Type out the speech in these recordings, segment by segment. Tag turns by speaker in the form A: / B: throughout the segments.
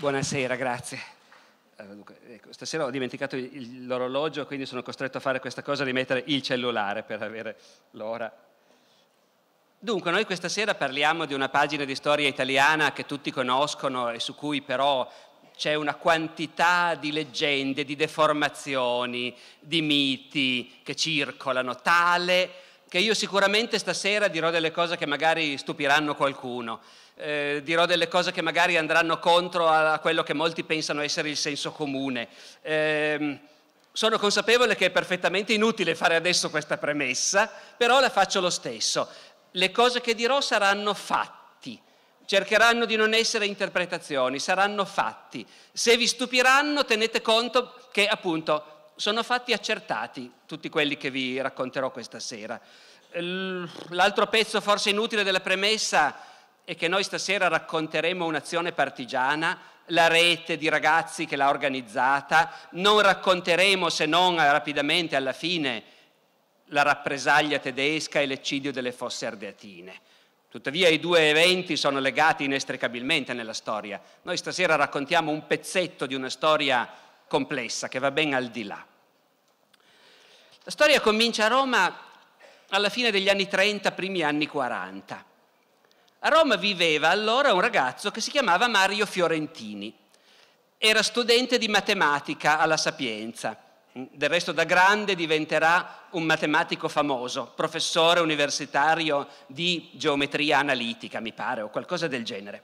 A: Buonasera, grazie. Eh, ecco, stasera ho dimenticato l'orologio, quindi sono costretto a fare questa cosa di mettere il cellulare per avere l'ora. Dunque, noi questa sera parliamo di una pagina di storia italiana che tutti conoscono e su cui però c'è una quantità di leggende, di deformazioni, di miti che circolano, tale che io sicuramente stasera dirò delle cose che magari stupiranno qualcuno, eh, dirò delle cose che magari andranno contro a quello che molti pensano essere il senso comune. Eh, sono consapevole che è perfettamente inutile fare adesso questa premessa, però la faccio lo stesso le cose che dirò saranno fatti, cercheranno di non essere interpretazioni, saranno fatti. Se vi stupiranno tenete conto che appunto sono fatti accertati tutti quelli che vi racconterò questa sera. L'altro pezzo forse inutile della premessa è che noi stasera racconteremo un'azione partigiana, la rete di ragazzi che l'ha organizzata, non racconteremo se non rapidamente alla fine la rappresaglia tedesca e l'eccidio delle fosse ardeatine. Tuttavia i due eventi sono legati inestricabilmente nella storia. Noi stasera raccontiamo un pezzetto di una storia complessa che va ben al di là. La storia comincia a Roma alla fine degli anni 30, primi anni 40. A Roma viveva allora un ragazzo che si chiamava Mario Fiorentini. Era studente di matematica alla Sapienza del resto da grande diventerà un matematico famoso, professore universitario di geometria analitica, mi pare, o qualcosa del genere.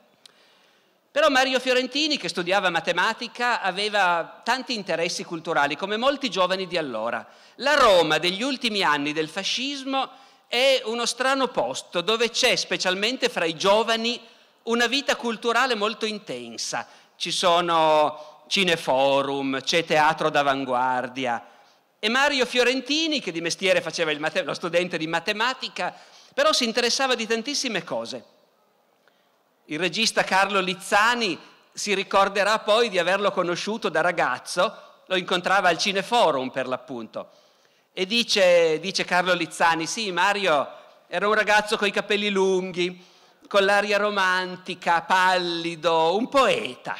A: Però Mario Fiorentini, che studiava matematica, aveva tanti interessi culturali, come molti giovani di allora. La Roma degli ultimi anni del fascismo è uno strano posto dove c'è, specialmente fra i giovani, una vita culturale molto intensa. Ci sono cineforum, c'è teatro d'avanguardia. E Mario Fiorentini, che di mestiere faceva mate- lo studente di matematica, però si interessava di tantissime cose. Il regista Carlo Lizzani si ricorderà poi di averlo conosciuto da ragazzo, lo incontrava al cineforum per l'appunto. E dice, dice Carlo Lizzani, sì, Mario era un ragazzo con i capelli lunghi, con l'aria romantica, pallido, un poeta.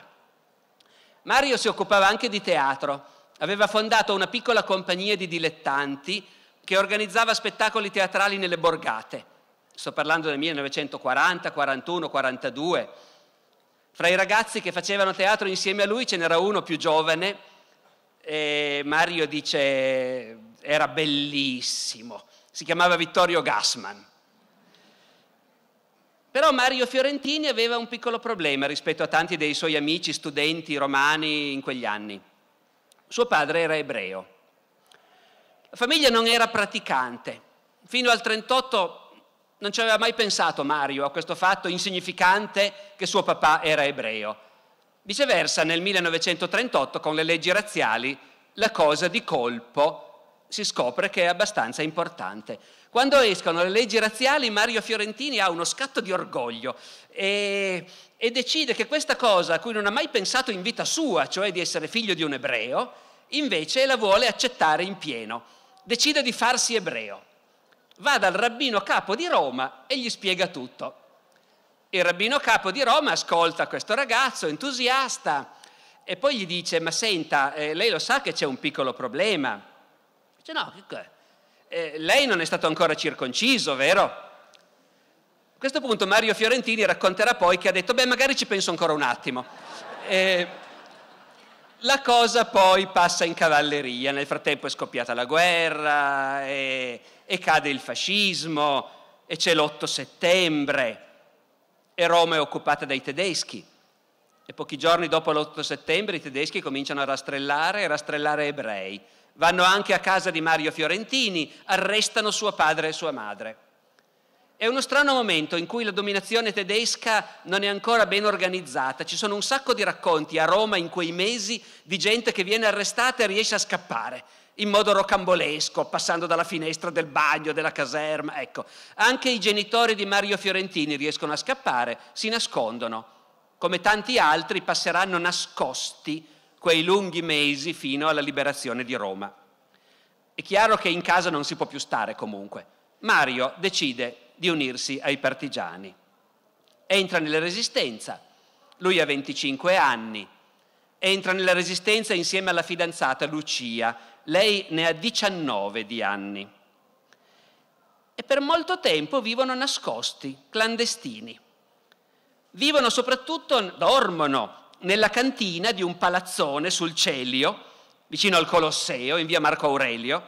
A: Mario si occupava anche di teatro, aveva fondato una piccola compagnia di dilettanti che organizzava spettacoli teatrali nelle borgate. Sto parlando del 1940, 41, 42. Fra i ragazzi che facevano teatro insieme a lui ce n'era uno più giovane e Mario dice era bellissimo, si chiamava Vittorio Gassman. Però Mario Fiorentini aveva un piccolo problema rispetto a tanti dei suoi amici studenti romani in quegli anni. Suo padre era ebreo. La famiglia non era praticante. Fino al 38 non ci aveva mai pensato Mario a questo fatto insignificante che suo papà era ebreo. Viceversa, nel 1938, con le leggi razziali, la cosa di colpo si scopre che è abbastanza importante. Quando escono le leggi razziali, Mario Fiorentini ha uno scatto di orgoglio e, e decide che questa cosa a cui non ha mai pensato in vita sua, cioè di essere figlio di un ebreo, invece la vuole accettare in pieno. Decide di farsi ebreo. Va dal rabbino capo di Roma e gli spiega tutto. Il rabbino capo di Roma ascolta questo ragazzo entusiasta e poi gli dice, ma senta, eh, lei lo sa che c'è un piccolo problema? Dice, no, eh, lei non è stato ancora circonciso, vero? A questo punto Mario Fiorentini racconterà poi che ha detto, beh, magari ci penso ancora un attimo. Eh, la cosa poi passa in cavalleria, nel frattempo è scoppiata la guerra e, e cade il fascismo e c'è l'8 settembre e Roma è occupata dai tedeschi. E pochi giorni dopo l'8 settembre i tedeschi cominciano a rastrellare e rastrellare ebrei vanno anche a casa di Mario Fiorentini, arrestano suo padre e sua madre. È uno strano momento in cui la dominazione tedesca non è ancora ben organizzata. Ci sono un sacco di racconti a Roma in quei mesi di gente che viene arrestata e riesce a scappare in modo rocambolesco, passando dalla finestra del bagno, della caserma. Ecco, anche i genitori di Mario Fiorentini riescono a scappare, si nascondono. Come tanti altri passeranno nascosti quei lunghi mesi fino alla liberazione di Roma. È chiaro che in casa non si può più stare comunque. Mario decide di unirsi ai partigiani. Entra nella resistenza, Lui ha 25 anni, entra nella resistenza insieme alla fidanzata Lucia, lei ne ha 19 di anni. E per molto tempo vivono nascosti, clandestini. Vivono soprattutto, dormono nella cantina di un palazzone sul Celio, vicino al Colosseo, in via Marco Aurelio,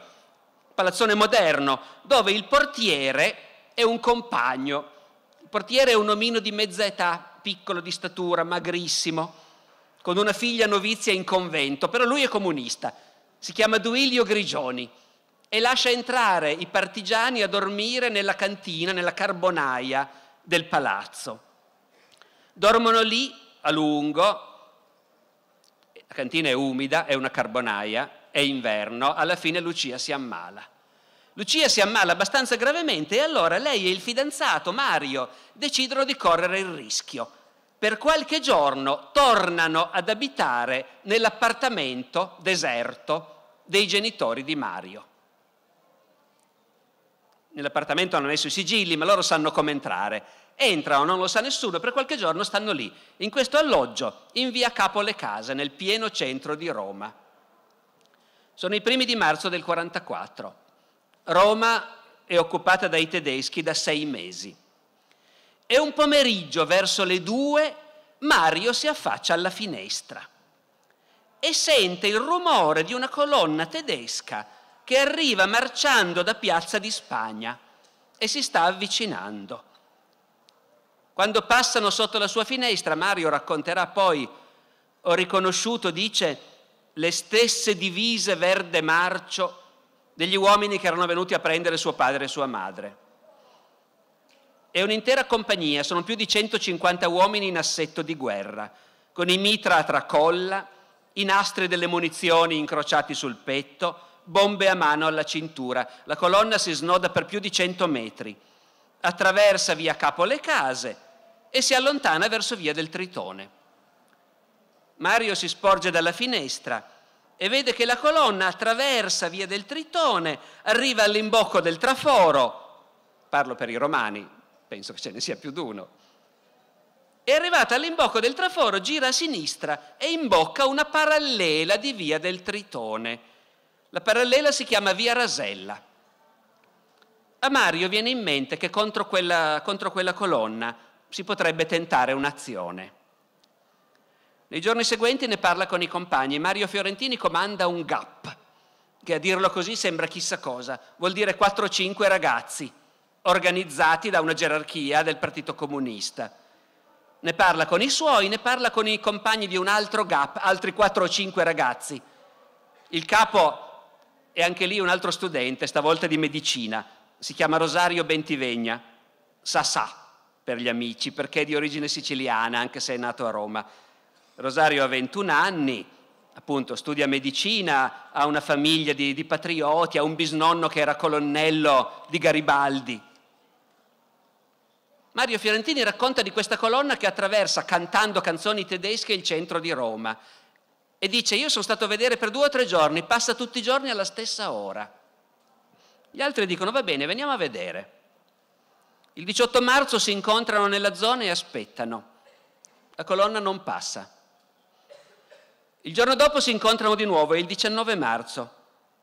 A: palazzone moderno, dove il portiere è un compagno. Il portiere è un omino di mezza età, piccolo di statura, magrissimo, con una figlia novizia in convento, però lui è comunista, si chiama Duilio Grigioni e lascia entrare i partigiani a dormire nella cantina, nella carbonaia del palazzo. Dormono lì a lungo, la cantina è umida, è una carbonaia, è inverno, alla fine Lucia si ammala. Lucia si ammala abbastanza gravemente e allora lei e il fidanzato Mario decidono di correre il rischio. Per qualche giorno tornano ad abitare nell'appartamento deserto dei genitori di Mario. Nell'appartamento hanno messo i sigilli, ma loro sanno come entrare. Entrano, non lo sa nessuno, per qualche giorno stanno lì, in questo alloggio, in via Capo Le Case, nel pieno centro di Roma. Sono i primi di marzo del 44. Roma è occupata dai tedeschi da sei mesi. E un pomeriggio, verso le due, Mario si affaccia alla finestra e sente il rumore di una colonna tedesca che arriva marciando da Piazza di Spagna e si sta avvicinando. Quando passano sotto la sua finestra, Mario racconterà poi, ho riconosciuto, dice, le stesse divise verde marcio degli uomini che erano venuti a prendere suo padre e sua madre. È un'intera compagnia, sono più di 150 uomini in assetto di guerra, con i mitra a tracolla, i nastri delle munizioni incrociati sul petto, bombe a mano alla cintura. La colonna si snoda per più di 100 metri, attraversa via Capo le Case e si allontana verso via del Tritone. Mario si sporge dalla finestra e vede che la colonna attraversa via del Tritone, arriva all'imbocco del traforo, parlo per i romani, penso che ce ne sia più di uno, è arrivata all'imbocco del traforo, gira a sinistra e imbocca una parallela di via del Tritone. La parallela si chiama via Rasella. A Mario viene in mente che contro quella, contro quella colonna si potrebbe tentare un'azione. Nei giorni seguenti ne parla con i compagni. Mario Fiorentini comanda un GAP, che a dirlo così sembra chissà cosa, vuol dire 4-5 ragazzi organizzati da una gerarchia del Partito Comunista. Ne parla con i suoi, ne parla con i compagni di un altro GAP, altri 4 o 5 ragazzi. Il capo è anche lì un altro studente, stavolta di medicina, si chiama Rosario Bentivegna, Sassà per gli amici, perché è di origine siciliana, anche se è nato a Roma. Rosario ha 21 anni, appunto studia medicina, ha una famiglia di, di patrioti, ha un bisnonno che era colonnello di Garibaldi. Mario Fiorentini racconta di questa colonna che attraversa cantando canzoni tedesche il centro di Roma e dice io sono stato a vedere per due o tre giorni, passa tutti i giorni alla stessa ora. Gli altri dicono va bene, veniamo a vedere. Il 18 marzo si incontrano nella zona e aspettano. La colonna non passa. Il giorno dopo si incontrano di nuovo, il 19 marzo.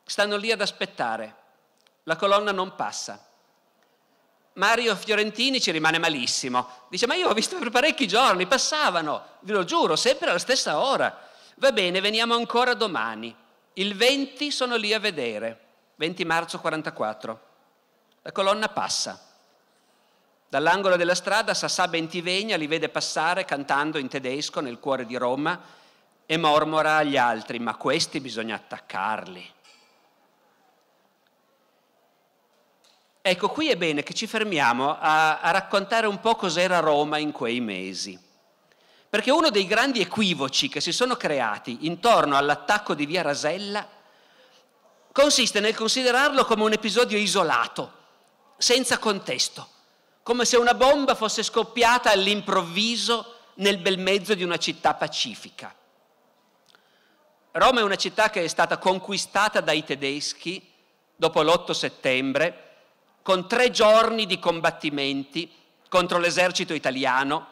A: Stanno lì ad aspettare. La colonna non passa. Mario Fiorentini ci rimane malissimo. Dice, ma io ho visto per parecchi giorni, passavano, ve lo giuro, sempre alla stessa ora. Va bene, veniamo ancora domani. Il 20 sono lì a vedere, 20 marzo 44. La colonna passa. Dall'angolo della strada Sassà Bentivegna li vede passare cantando in tedesco nel cuore di Roma e mormora agli altri, ma questi bisogna attaccarli. Ecco, qui è bene che ci fermiamo a, a raccontare un po' cos'era Roma in quei mesi. Perché uno dei grandi equivoci che si sono creati intorno all'attacco di Via Rasella consiste nel considerarlo come un episodio isolato, senza contesto, come se una bomba fosse scoppiata all'improvviso nel bel mezzo di una città pacifica. Roma è una città che è stata conquistata dai tedeschi dopo l'8 settembre, con tre giorni di combattimenti contro l'esercito italiano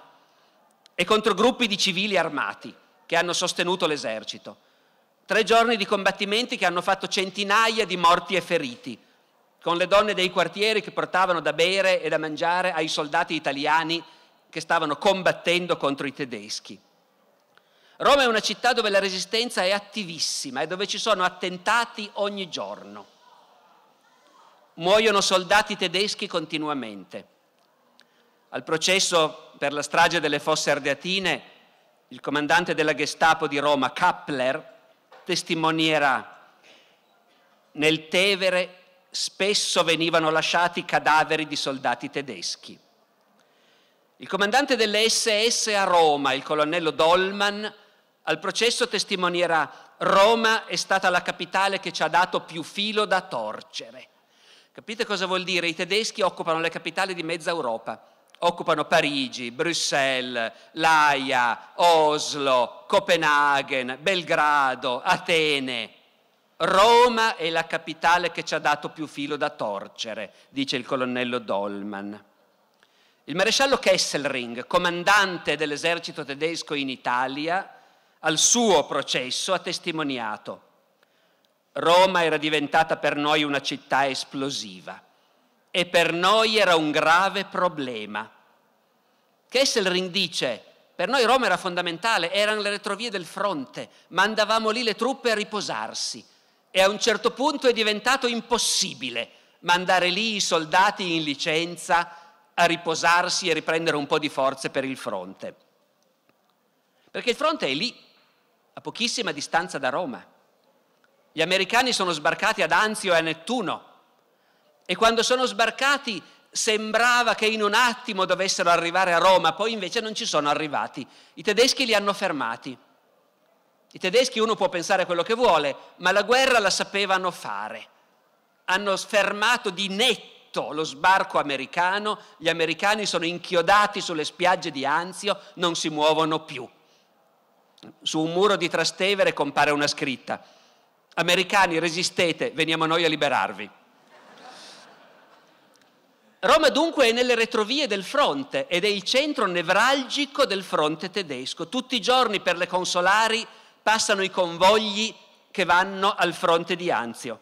A: e contro gruppi di civili armati che hanno sostenuto l'esercito. Tre giorni di combattimenti che hanno fatto centinaia di morti e feriti, con le donne dei quartieri che portavano da bere e da mangiare ai soldati italiani che stavano combattendo contro i tedeschi. Roma è una città dove la resistenza è attivissima e dove ci sono attentati ogni giorno. Muoiono soldati tedeschi continuamente. Al processo per la strage delle fosse ardeatine, il comandante della Gestapo di Roma, Kappler, testimonierà nel Tevere spesso venivano lasciati cadaveri di soldati tedeschi. Il comandante delle SS a Roma, il colonnello Dolman, al processo testimonierà Roma è stata la capitale che ci ha dato più filo da torcere. Capite cosa vuol dire? I tedeschi occupano le capitali di mezza Europa occupano Parigi, Bruxelles, L'Aia, Oslo, Copenaghen, Belgrado, Atene. Roma è la capitale che ci ha dato più filo da torcere, dice il colonnello Dolman. Il maresciallo Kesselring, comandante dell'esercito tedesco in Italia, al suo processo ha testimoniato Roma era diventata per noi una città esplosiva e per noi era un grave problema. Kesselring dice, per noi Roma era fondamentale, erano le retrovie del fronte, mandavamo lì le truppe a riposarsi e a un certo punto è diventato impossibile mandare lì i soldati in licenza a riposarsi e riprendere un po' di forze per il fronte. Perché il fronte è lì, a pochissima distanza da Roma. Gli americani sono sbarcati ad Anzio e a Nettuno, e quando sono sbarcati sembrava che in un attimo dovessero arrivare a Roma, poi invece non ci sono arrivati. I tedeschi li hanno fermati. I tedeschi uno può pensare quello che vuole, ma la guerra la sapevano fare. Hanno fermato di netto lo sbarco americano, gli americani sono inchiodati sulle spiagge di Anzio, non si muovono più. Su un muro di Trastevere compare una scritta. Americani resistete, veniamo noi a liberarvi. Roma dunque è nelle retrovie del fronte ed è il centro nevralgico del fronte tedesco. Tutti i giorni per le consolari passano i convogli che vanno al fronte di Anzio.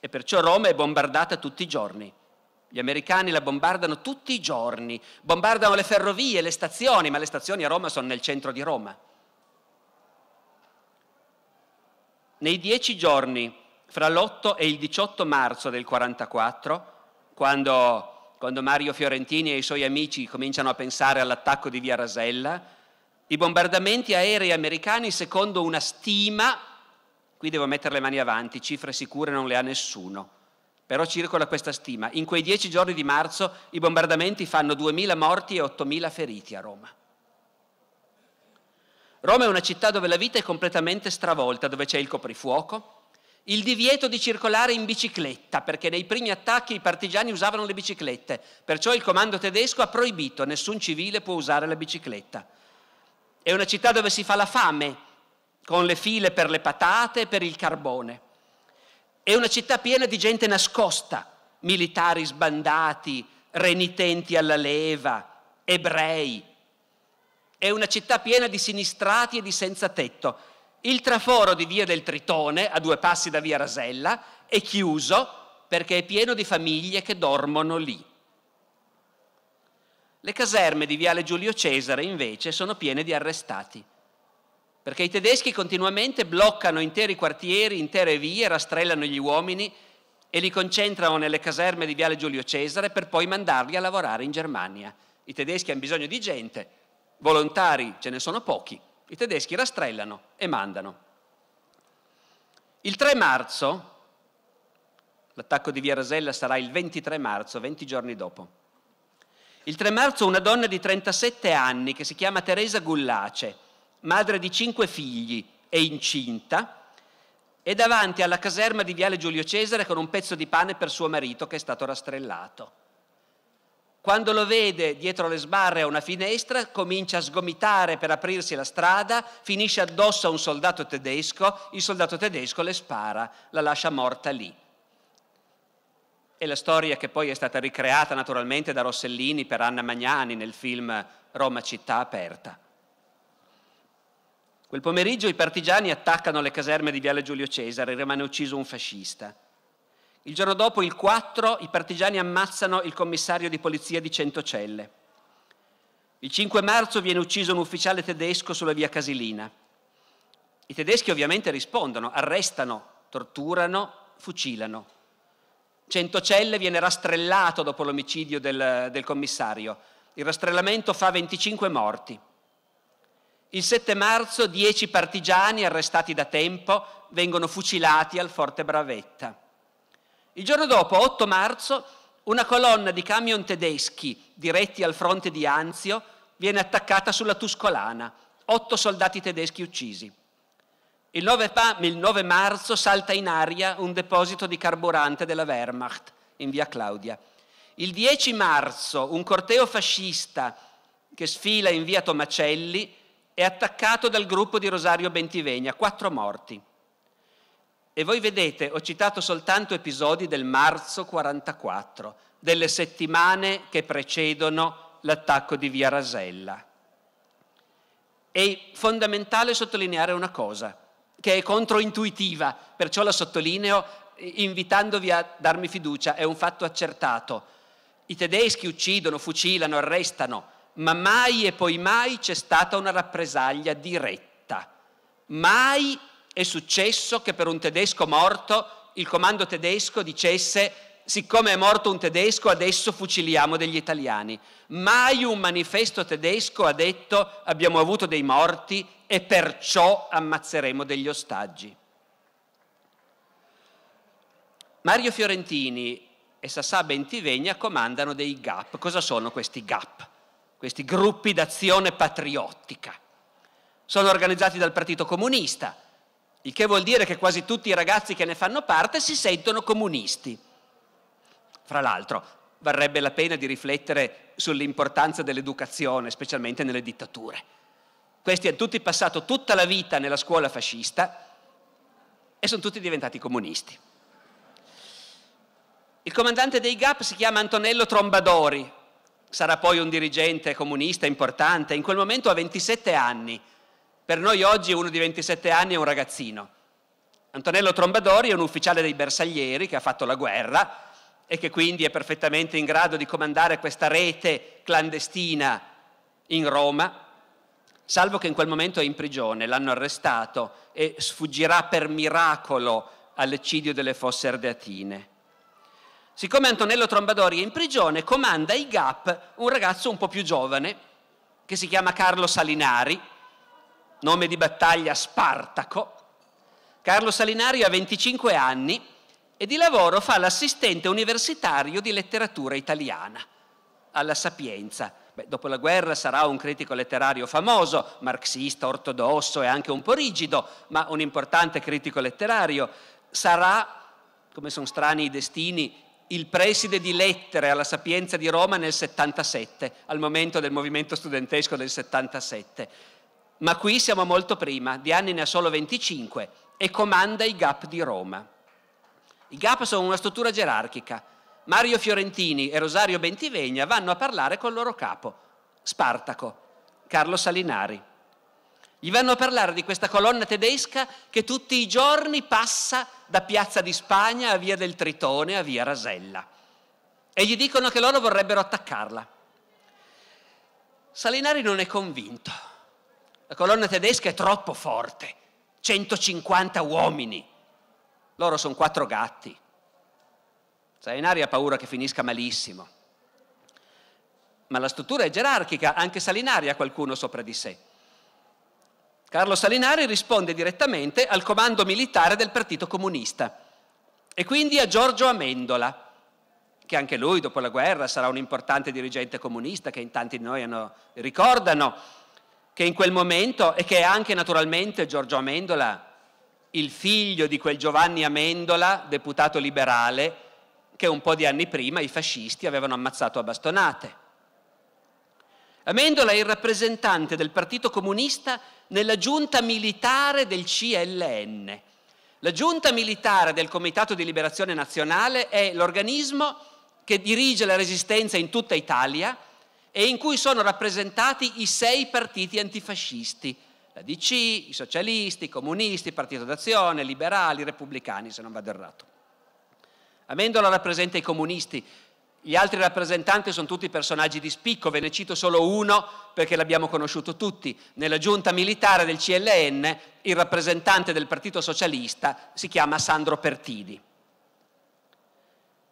A: E perciò Roma è bombardata tutti i giorni. Gli americani la bombardano tutti i giorni, bombardano le ferrovie, le stazioni, ma le stazioni a Roma sono nel centro di Roma. Nei dieci giorni fra l'8 e il 18 marzo del 1944 quando, quando Mario Fiorentini e i suoi amici cominciano a pensare all'attacco di Via Rasella, i bombardamenti aerei americani, secondo una stima, qui devo mettere le mani avanti, cifre sicure non le ha nessuno, però circola questa stima, in quei dieci giorni di marzo i bombardamenti fanno 2.000 morti e 8.000 feriti a Roma. Roma è una città dove la vita è completamente stravolta, dove c'è il coprifuoco, il divieto di circolare in bicicletta, perché nei primi attacchi i partigiani usavano le biciclette, perciò il comando tedesco ha proibito, nessun civile può usare la bicicletta. È una città dove si fa la fame, con le file per le patate e per il carbone. È una città piena di gente nascosta, militari sbandati, renitenti alla leva, ebrei. È una città piena di sinistrati e di senza tetto il traforo di Via del Tritone, a due passi da Via Rasella, è chiuso perché è pieno di famiglie che dormono lì. Le caserme di Viale Giulio Cesare invece sono piene di arrestati, perché i tedeschi continuamente bloccano interi quartieri, intere vie, rastrellano gli uomini e li concentrano nelle caserme di Viale Giulio Cesare per poi mandarli a lavorare in Germania. I tedeschi hanno bisogno di gente, volontari ce ne sono pochi, i tedeschi rastrellano e mandano. Il 3 marzo, l'attacco di Via Rasella sarà il 23 marzo, 20 giorni dopo. Il 3 marzo una donna di 37 anni che si chiama Teresa Gullace, madre di cinque figli e incinta, è davanti alla caserma di Viale Giulio Cesare con un pezzo di pane per suo marito che è stato rastrellato. Quando lo vede dietro le sbarre a una finestra, comincia a sgomitare per aprirsi la strada, finisce addosso a un soldato tedesco, il soldato tedesco le spara, la lascia morta lì. è la storia che poi è stata ricreata naturalmente da Rossellini per Anna Magnani nel film Roma città aperta. Quel pomeriggio i partigiani attaccano le caserme di Viale Giulio Cesare, rimane ucciso un fascista. Il giorno dopo, il 4, i partigiani ammazzano il commissario di polizia di Centocelle. Il 5 marzo viene ucciso un ufficiale tedesco sulla via Casilina. I tedeschi ovviamente rispondono, arrestano, torturano, fucilano. Centocelle viene rastrellato dopo l'omicidio del, del commissario. Il rastrellamento fa 25 morti. Il 7 marzo 10 partigiani arrestati da tempo vengono fucilati al Forte Bravetta. Il giorno dopo, 8 marzo, una colonna di camion tedeschi diretti al fronte di Anzio viene attaccata sulla Tuscolana, otto soldati tedeschi uccisi. Il 9, il 9, marzo salta in aria un deposito di carburante della Wehrmacht in via Claudia. Il 10 marzo un corteo fascista che sfila in via Tomacelli è attaccato dal gruppo di Rosario Bentivegna, quattro morti. E voi vedete, ho citato soltanto episodi del marzo 44, delle settimane che precedono l'attacco di Via Rasella. È fondamentale sottolineare una cosa, che è controintuitiva, perciò la sottolineo invitandovi a darmi fiducia, è un fatto accertato. I tedeschi uccidono, fucilano, arrestano, ma mai e poi mai c'è stata una rappresaglia diretta. Mai è successo che per un tedesco morto il comando tedesco dicesse siccome è morto un tedesco adesso fuciliamo degli italiani. Mai un manifesto tedesco ha detto abbiamo avuto dei morti e perciò ammazzeremo degli ostaggi. Mario Fiorentini e Sassà Bentivegna comandano dei GAP. Cosa sono questi GAP? Questi gruppi d'azione patriottica. Sono organizzati dal Partito Comunista, il che vuol dire che quasi tutti i ragazzi che ne fanno parte si sentono comunisti. Fra l'altro, varrebbe la pena di riflettere sull'importanza dell'educazione, specialmente nelle dittature. Questi hanno tutti passato tutta la vita nella scuola fascista e sono tutti diventati comunisti. Il comandante dei GAP si chiama Antonello Trombadori, sarà poi un dirigente comunista importante, in quel momento ha 27 anni. Per noi oggi uno di 27 anni è un ragazzino. Antonello Trombadori è un ufficiale dei bersaglieri che ha fatto la guerra e che quindi è perfettamente in grado di comandare questa rete clandestina in Roma, salvo che in quel momento è in prigione, l'hanno arrestato e sfuggirà per miracolo all'eccidio delle fosse ardeatine. Siccome Antonello Trombadori è in prigione, comanda i GAP un ragazzo un po' più giovane, che si chiama Carlo Salinari, nome di battaglia Spartaco. Carlo Salinari ha 25 anni e di lavoro fa l'assistente universitario di letteratura italiana alla Sapienza. Beh, dopo la guerra sarà un critico letterario famoso, marxista, ortodosso e anche un po' rigido, ma un importante critico letterario. Sarà, come sono strani i destini, il preside di lettere alla Sapienza di Roma nel 77, al momento del movimento studentesco del 77. Ma qui siamo molto prima, di anni ne ha solo 25 e comanda i GAP di Roma. I GAP sono una struttura gerarchica. Mario Fiorentini e Rosario Bentivegna vanno a parlare col loro capo, Spartaco, Carlo Salinari. Gli vanno a parlare di questa colonna tedesca che tutti i giorni passa da Piazza di Spagna a Via del Tritone a Via Rasella. E gli dicono che loro vorrebbero attaccarla. Salinari non è convinto. La colonna tedesca è troppo forte, 150 uomini. Loro sono quattro gatti. Salinari ha paura che finisca malissimo. Ma la struttura è gerarchica, anche Salinari ha qualcuno sopra di sé. Carlo Salinari risponde direttamente al comando militare del Partito Comunista e quindi a Giorgio Amendola, che anche lui dopo la guerra sarà un importante dirigente comunista che in tanti di noi hanno, ricordano, che in quel momento e che è anche naturalmente Giorgio Amendola il figlio di quel Giovanni Amendola, deputato liberale, che un po' di anni prima i fascisti avevano ammazzato a bastonate. Amendola è il rappresentante del Partito Comunista nella giunta militare del CLN. La giunta militare del Comitato di Liberazione Nazionale è l'organismo che dirige la resistenza in tutta Italia e in cui sono rappresentati i sei partiti antifascisti, la DC, i socialisti, i comunisti, il Partito d'Azione, i liberali, i repubblicani, se non vado errato. Amendola rappresenta i comunisti, gli altri rappresentanti sono tutti personaggi di spicco, ve ne cito solo uno perché l'abbiamo conosciuto tutti. Nella giunta militare del CLN il rappresentante del Partito Socialista si chiama Sandro Pertini.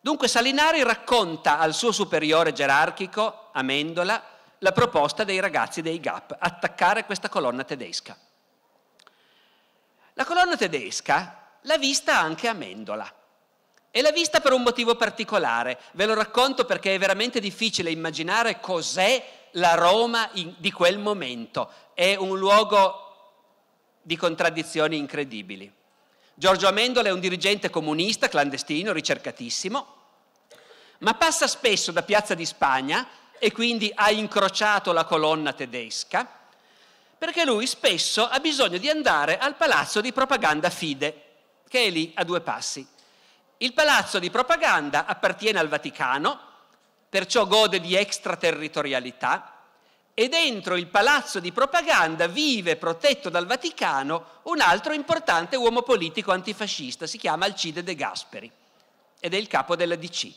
A: Dunque Salinari racconta al suo superiore gerarchico, Amendola, la proposta dei ragazzi dei GAP, attaccare questa colonna tedesca. La colonna tedesca l'ha vista anche Amendola e l'ha vista per un motivo particolare. Ve lo racconto perché è veramente difficile immaginare cos'è la Roma in, di quel momento. È un luogo di contraddizioni incredibili. Giorgio Amendola è un dirigente comunista, clandestino, ricercatissimo, ma passa spesso da Piazza di Spagna e quindi ha incrociato la colonna tedesca, perché lui spesso ha bisogno di andare al palazzo di propaganda Fide, che è lì a due passi. Il palazzo di propaganda appartiene al Vaticano, perciò gode di extraterritorialità, e dentro il palazzo di propaganda vive, protetto dal Vaticano, un altro importante uomo politico antifascista, si chiama Alcide De Gasperi, ed è il capo della DC.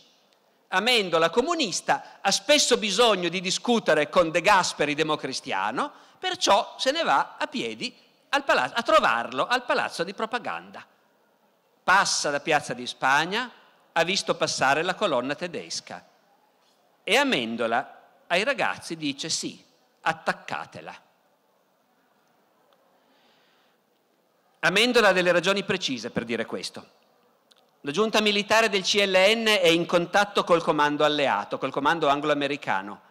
A: Amendola comunista ha spesso bisogno di discutere con De Gasperi democristiano, perciò se ne va a piedi palazzo, a trovarlo al palazzo di propaganda. Passa da Piazza di Spagna, ha visto passare la colonna tedesca e Amendola ai ragazzi dice sì, attaccatela. Amendola ha delle ragioni precise per dire questo. La giunta militare del CLN è in contatto col comando alleato, col comando anglo-americano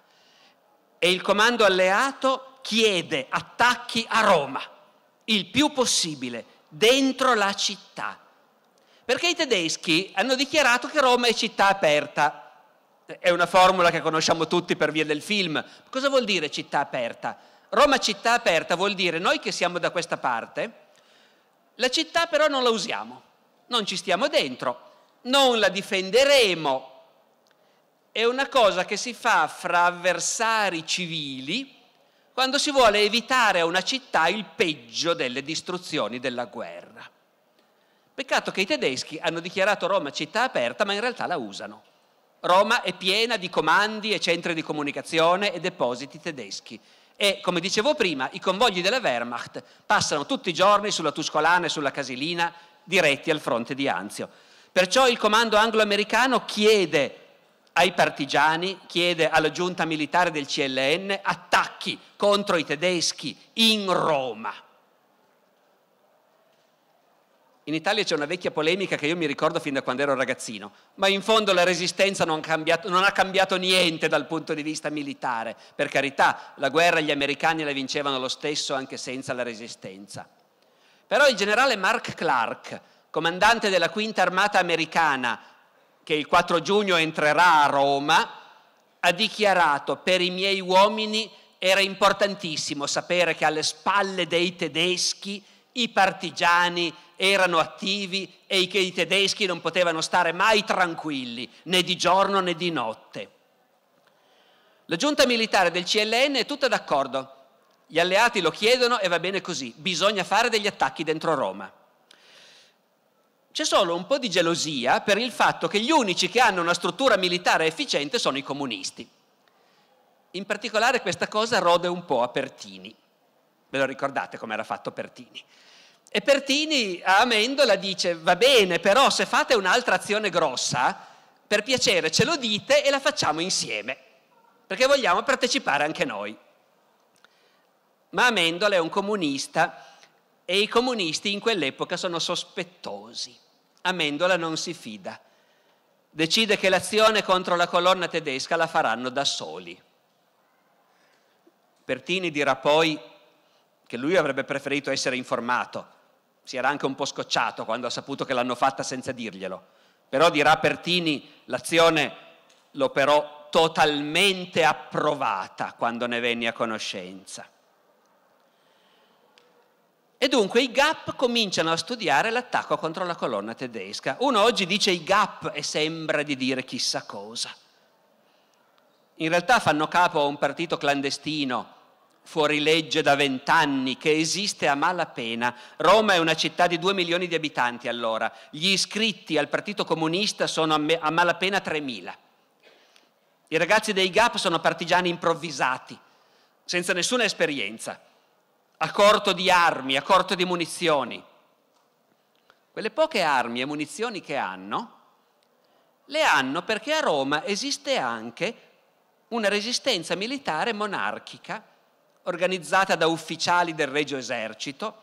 A: e il comando alleato chiede attacchi a Roma, il più possibile, dentro la città. Perché i tedeschi hanno dichiarato che Roma è città aperta, è una formula che conosciamo tutti per via del film. Cosa vuol dire città aperta? Roma città aperta vuol dire noi che siamo da questa parte, la città però non la usiamo, non ci stiamo dentro, non la difenderemo. È una cosa che si fa fra avversari civili quando si vuole evitare a una città il peggio delle distruzioni della guerra. Peccato che i tedeschi hanno dichiarato Roma città aperta, ma in realtà la usano. Roma è piena di comandi e centri di comunicazione e depositi tedeschi. E, come dicevo prima, i convogli della Wehrmacht passano tutti i giorni sulla Tuscolana e sulla Casilina diretti al fronte di Anzio. Perciò il comando anglo-americano chiede ai partigiani, chiede alla giunta militare del CLN attacchi contro i tedeschi in Roma. In Italia c'è una vecchia polemica che io mi ricordo fin da quando ero ragazzino, ma in fondo la resistenza non, cambiato, non, ha cambiato niente dal punto di vista militare. Per carità, la guerra gli americani la vincevano lo stesso anche senza la resistenza. Però il generale Mark Clark, comandante della quinta armata americana, che il 4 giugno entrerà a Roma, ha dichiarato per i miei uomini era importantissimo sapere che alle spalle dei tedeschi i partigiani erano attivi e che i tedeschi non potevano stare mai tranquilli, né di giorno né di notte. La giunta militare del CLN è tutta d'accordo. Gli alleati lo chiedono e va bene così, bisogna fare degli attacchi dentro Roma. C'è solo un po' di gelosia per il fatto che gli unici che hanno una struttura militare efficiente sono i comunisti. In particolare questa cosa rode un po' a Pertini. Ve lo ricordate come era fatto Pertini? E Pertini a Amendola dice, va bene, però se fate un'altra azione grossa, per piacere ce lo dite e la facciamo insieme, perché vogliamo partecipare anche noi. Ma Amendola è un comunista e i comunisti in quell'epoca sono sospettosi. Amendola non si fida. Decide che l'azione contro la colonna tedesca la faranno da soli. Pertini dirà poi che lui avrebbe preferito essere informato, si era anche un po' scocciato quando ha saputo che l'hanno fatta senza dirglielo. Però dirà Pertini, l'azione l'operò totalmente approvata quando ne venni a conoscenza. E dunque i GAP cominciano a studiare l'attacco contro la colonna tedesca. Uno oggi dice i GAP e sembra di dire chissà cosa. In realtà fanno capo a un partito clandestino, fuori legge da vent'anni, che esiste a malapena. Roma è una città di due milioni di abitanti allora. Gli iscritti al Partito Comunista sono a malapena 3.000. I ragazzi dei GAP sono partigiani improvvisati, senza nessuna esperienza a corto di armi, a corto di munizioni. Quelle poche armi e munizioni che hanno, le hanno perché a Roma esiste anche una resistenza militare monarchica organizzata da ufficiali del Regio Esercito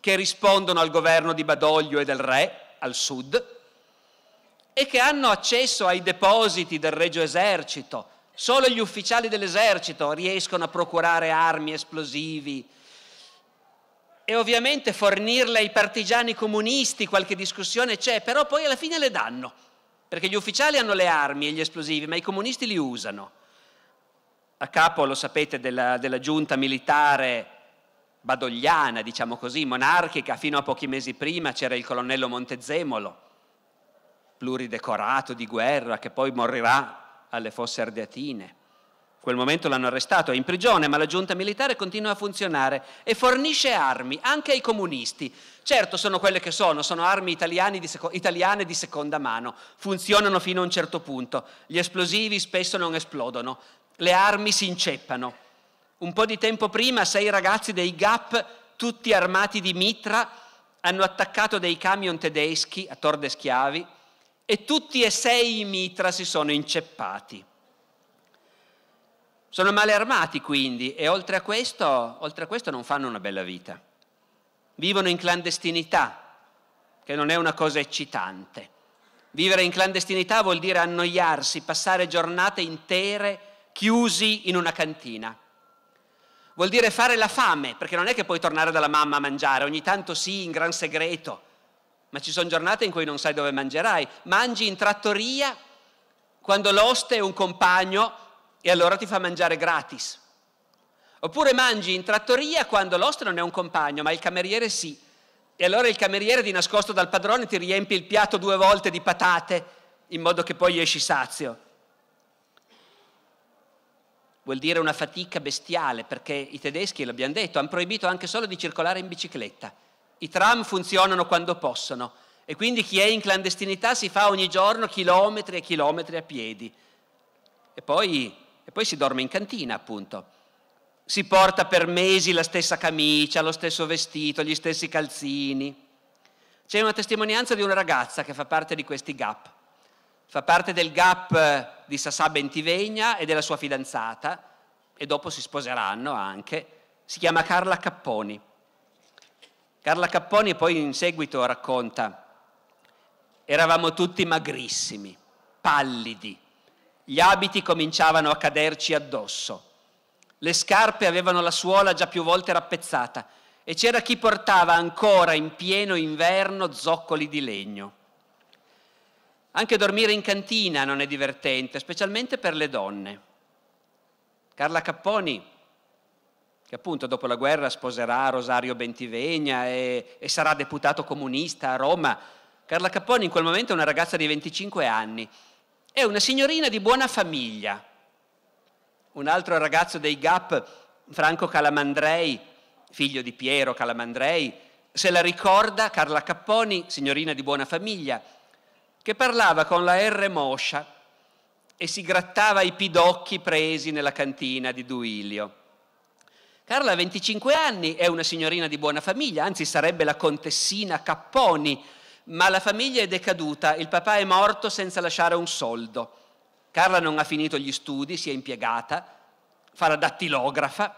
A: che rispondono al governo di Badoglio e del re al sud e che hanno accesso ai depositi del Regio Esercito. Solo gli ufficiali dell'esercito riescono a procurare armi esplosivi, e ovviamente fornirle ai partigiani comunisti, qualche discussione c'è, però poi alla fine le danno, perché gli ufficiali hanno le armi e gli esplosivi, ma i comunisti li usano. A capo, lo sapete, della, della giunta militare badogliana, diciamo così, monarchica, fino a pochi mesi prima c'era il colonnello Montezemolo, pluridecorato di guerra, che poi morirà alle fosse ardeatine. Quel momento l'hanno arrestato, è in prigione, ma la giunta militare continua a funzionare e fornisce armi anche ai comunisti. Certo, sono quelle che sono, sono armi di seco- italiane di seconda mano, funzionano fino a un certo punto, gli esplosivi spesso non esplodono, le armi si inceppano. Un po' di tempo prima sei ragazzi dei GAP, tutti armati di mitra, hanno attaccato dei camion tedeschi a Tor de Schiavi e tutti e sei i mitra si sono inceppati. Sono male armati quindi e oltre a, questo, oltre a questo non fanno una bella vita. Vivono in clandestinità, che non è una cosa eccitante. Vivere in clandestinità vuol dire annoiarsi, passare giornate intere chiusi in una cantina. Vuol dire fare la fame, perché non è che puoi tornare dalla mamma a mangiare, ogni tanto sì, in gran segreto, ma ci sono giornate in cui non sai dove mangerai. Mangi in trattoria quando l'oste è un compagno e allora ti fa mangiare gratis. Oppure mangi in trattoria quando l'oste non è un compagno, ma il cameriere sì. E allora il cameriere di nascosto dal padrone ti riempie il piatto due volte di patate in modo che poi esci sazio. Vuol dire una fatica bestiale perché i tedeschi, l'abbiamo detto, hanno proibito anche solo di circolare in bicicletta. I tram funzionano quando possono e quindi chi è in clandestinità si fa ogni giorno chilometri e chilometri a piedi. E poi e poi si dorme in cantina, appunto. Si porta per mesi la stessa camicia, lo stesso vestito, gli stessi calzini. C'è una testimonianza di una ragazza che fa parte di questi GAP. Fa parte del GAP di Sassà Bentivegna e della sua fidanzata, e dopo si sposeranno anche. Si chiama Carla Capponi. Carla Capponi poi in seguito racconta, eravamo tutti magrissimi, pallidi, gli abiti cominciavano a caderci addosso. Le scarpe avevano la suola già più volte rappezzata e c'era chi portava ancora in pieno inverno zoccoli di legno. Anche dormire in cantina non è divertente, specialmente per le donne. Carla Capponi, che appunto dopo la guerra sposerà Rosario Bentivegna e, e sarà deputato comunista a Roma, Carla Capponi in quel momento è una ragazza di 25 anni è una signorina di buona famiglia. Un altro ragazzo dei Gap, Franco Calamandrei, figlio di Piero Calamandrei, se la ricorda, Carla Capponi, signorina di buona famiglia, che parlava con la R Moscia e si grattava i pidocchi presi nella cantina di Duilio. Carla ha 25 anni, è una signorina di buona famiglia, anzi sarebbe la contessina Capponi, ma la famiglia è decaduta, il papà è morto senza lasciare un soldo. Carla non ha finito gli studi, si è impiegata, fa la dattilografa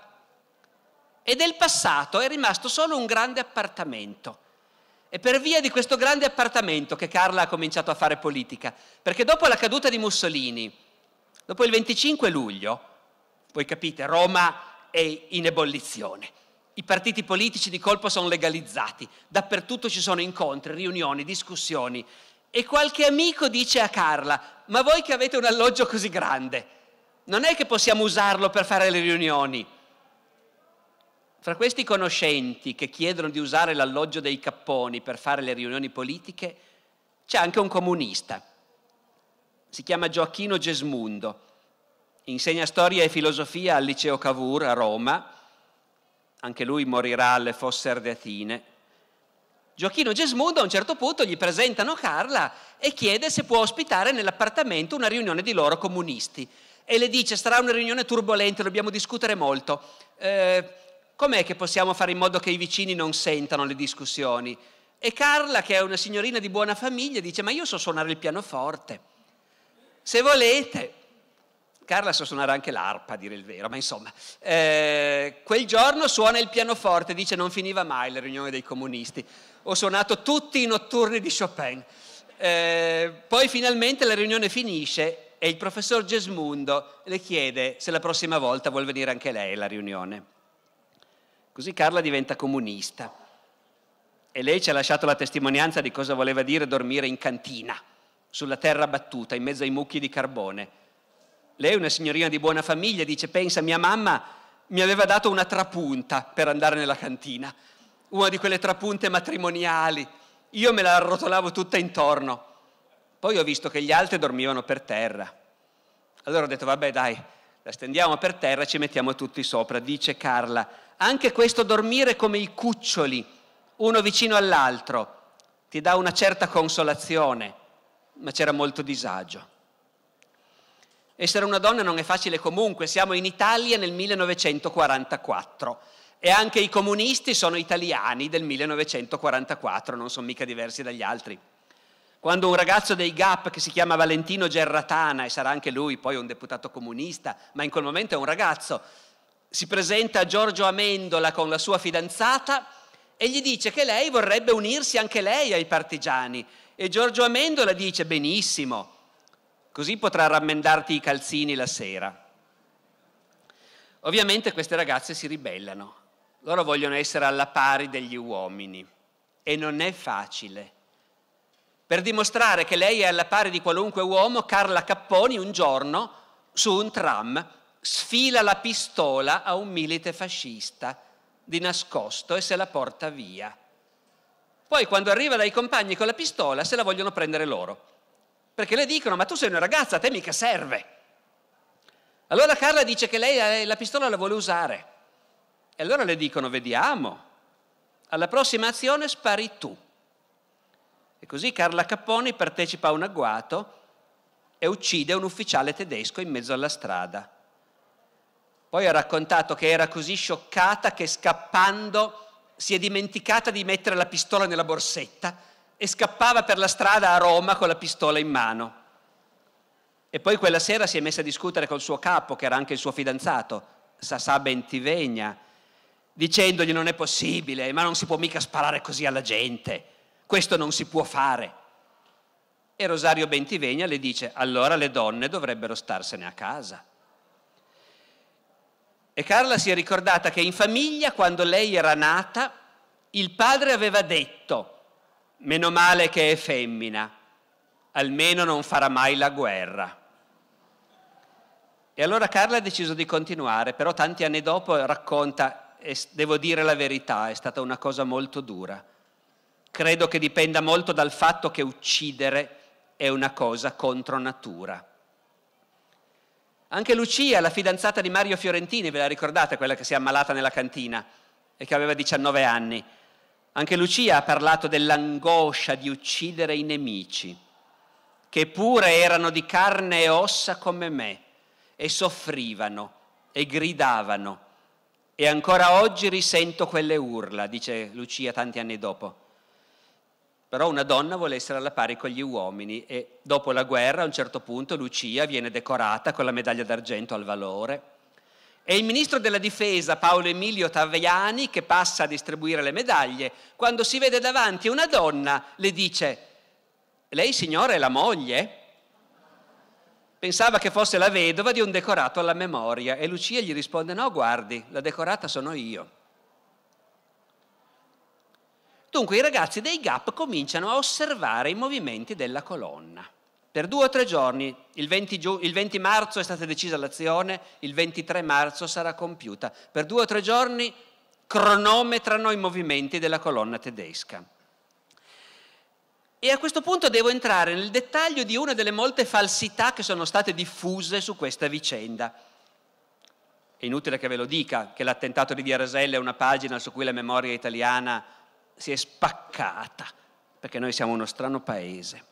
A: e del passato è rimasto solo un grande appartamento. È per via di questo grande appartamento che Carla ha cominciato a fare politica, perché dopo la caduta di Mussolini, dopo il 25 luglio, voi capite, Roma è in ebollizione. I partiti politici di colpo sono legalizzati, dappertutto ci sono incontri, riunioni, discussioni. E qualche amico dice a Carla, ma voi che avete un alloggio così grande, non è che possiamo usarlo per fare le riunioni? Fra questi conoscenti che chiedono di usare l'alloggio dei capponi per fare le riunioni politiche, c'è anche un comunista. Si chiama Gioacchino Gesmundo, insegna storia e filosofia al liceo Cavour a Roma, anche lui morirà alle Fosse Ardeatine. Gioacchino Gesmundo a un certo punto gli presentano Carla e chiede se può ospitare nell'appartamento una riunione di loro comunisti e le dice sarà una riunione turbolenta, dobbiamo discutere molto. Eh, com'è che possiamo fare in modo che i vicini non sentano le discussioni? E Carla, che è una signorina di buona famiglia, dice ma io so suonare il pianoforte. Se volete, Carla sa suonare anche l'arpa, a dire il vero, ma insomma, eh, quel giorno suona il pianoforte, dice non finiva mai la riunione dei comunisti. Ho suonato tutti i notturni di Chopin. Eh, poi finalmente la riunione finisce e il professor Gesmundo le chiede se la prossima volta vuol venire anche lei alla riunione. Così Carla diventa comunista e lei ci ha lasciato la testimonianza di cosa voleva dire dormire in cantina, sulla terra battuta, in mezzo ai mucchi di carbone. Lei è una signorina di buona famiglia, dice, pensa, mia mamma mi aveva dato una trapunta per andare nella cantina, una di quelle trapunte matrimoniali. Io me la arrotolavo tutta intorno. Poi ho visto che gli altri dormivano per terra. Allora ho detto, vabbè dai, la stendiamo per terra e ci mettiamo tutti sopra. Dice Carla, anche questo dormire come i cuccioli, uno vicino all'altro, ti dà una certa consolazione, ma c'era molto disagio. Essere una donna non è facile comunque, siamo in Italia nel 1944 e anche i comunisti sono italiani del 1944, non sono mica diversi dagli altri. Quando un ragazzo dei GAP che si chiama Valentino Gerratana, e sarà anche lui poi un deputato comunista, ma in quel momento è un ragazzo, si presenta a Giorgio Amendola con la sua fidanzata e gli dice che lei vorrebbe unirsi anche lei ai partigiani. E Giorgio Amendola dice benissimo, così potrà rammendarti i calzini la sera. Ovviamente queste ragazze si ribellano, loro vogliono essere alla pari degli uomini e non è facile. Per dimostrare che lei è alla pari di qualunque uomo, Carla Capponi un giorno su un tram sfila la pistola a un milite fascista di nascosto e se la porta via. Poi quando arriva dai compagni con la pistola se la vogliono prendere loro, perché le dicono ma tu sei una ragazza, a te mica serve. Allora Carla dice che lei la pistola la vuole usare. E allora le dicono vediamo, alla prossima azione spari tu. E così Carla Capponi partecipa a un agguato e uccide un ufficiale tedesco in mezzo alla strada. Poi ha raccontato che era così scioccata che scappando si è dimenticata di mettere la pistola nella borsetta e scappava per la strada a Roma con la pistola in mano. E poi quella sera si è messa a discutere col suo capo, che era anche il suo fidanzato, Sassà Bentivegna, dicendogli non è possibile, ma non si può mica sparare così alla gente, questo non si può fare. E Rosario Bentivegna le dice allora le donne dovrebbero starsene a casa. E Carla si è ricordata che in famiglia, quando lei era nata, il padre aveva detto, meno male che è femmina, almeno non farà mai la guerra. E allora Carla ha deciso di continuare, però tanti anni dopo racconta, e devo dire la verità, è stata una cosa molto dura. Credo che dipenda molto dal fatto che uccidere è una cosa contro natura. Anche Lucia, la fidanzata di Mario Fiorentini, ve la ricordate, quella che si è ammalata nella cantina e che aveva 19 anni? Anche Lucia ha parlato dell'angoscia di uccidere i nemici, che pure erano di carne e ossa come me, e soffrivano e gridavano. E ancora oggi risento quelle urla, dice Lucia tanti anni dopo. Però una donna vuole essere alla pari con gli uomini e dopo la guerra a un certo punto Lucia viene decorata con la medaglia d'argento al valore. E il ministro della difesa Paolo Emilio Taviani, che passa a distribuire le medaglie, quando si vede davanti una donna le dice, lei signora è la moglie? Pensava che fosse la vedova di un decorato alla memoria e Lucia gli risponde no guardi, la decorata sono io. Dunque i ragazzi dei GAP cominciano a osservare i movimenti della colonna. Per due o tre giorni, il 20, giu- il 20, marzo è stata decisa l'azione, il 23 marzo sarà compiuta. Per due o tre giorni cronometrano i movimenti della colonna tedesca. E a questo punto devo entrare nel dettaglio di una delle molte falsità che sono state diffuse su questa vicenda. È inutile che ve lo dica che l'attentato di Via Rasella è una pagina su cui la memoria italiana si è spaccata, perché noi siamo uno strano paese.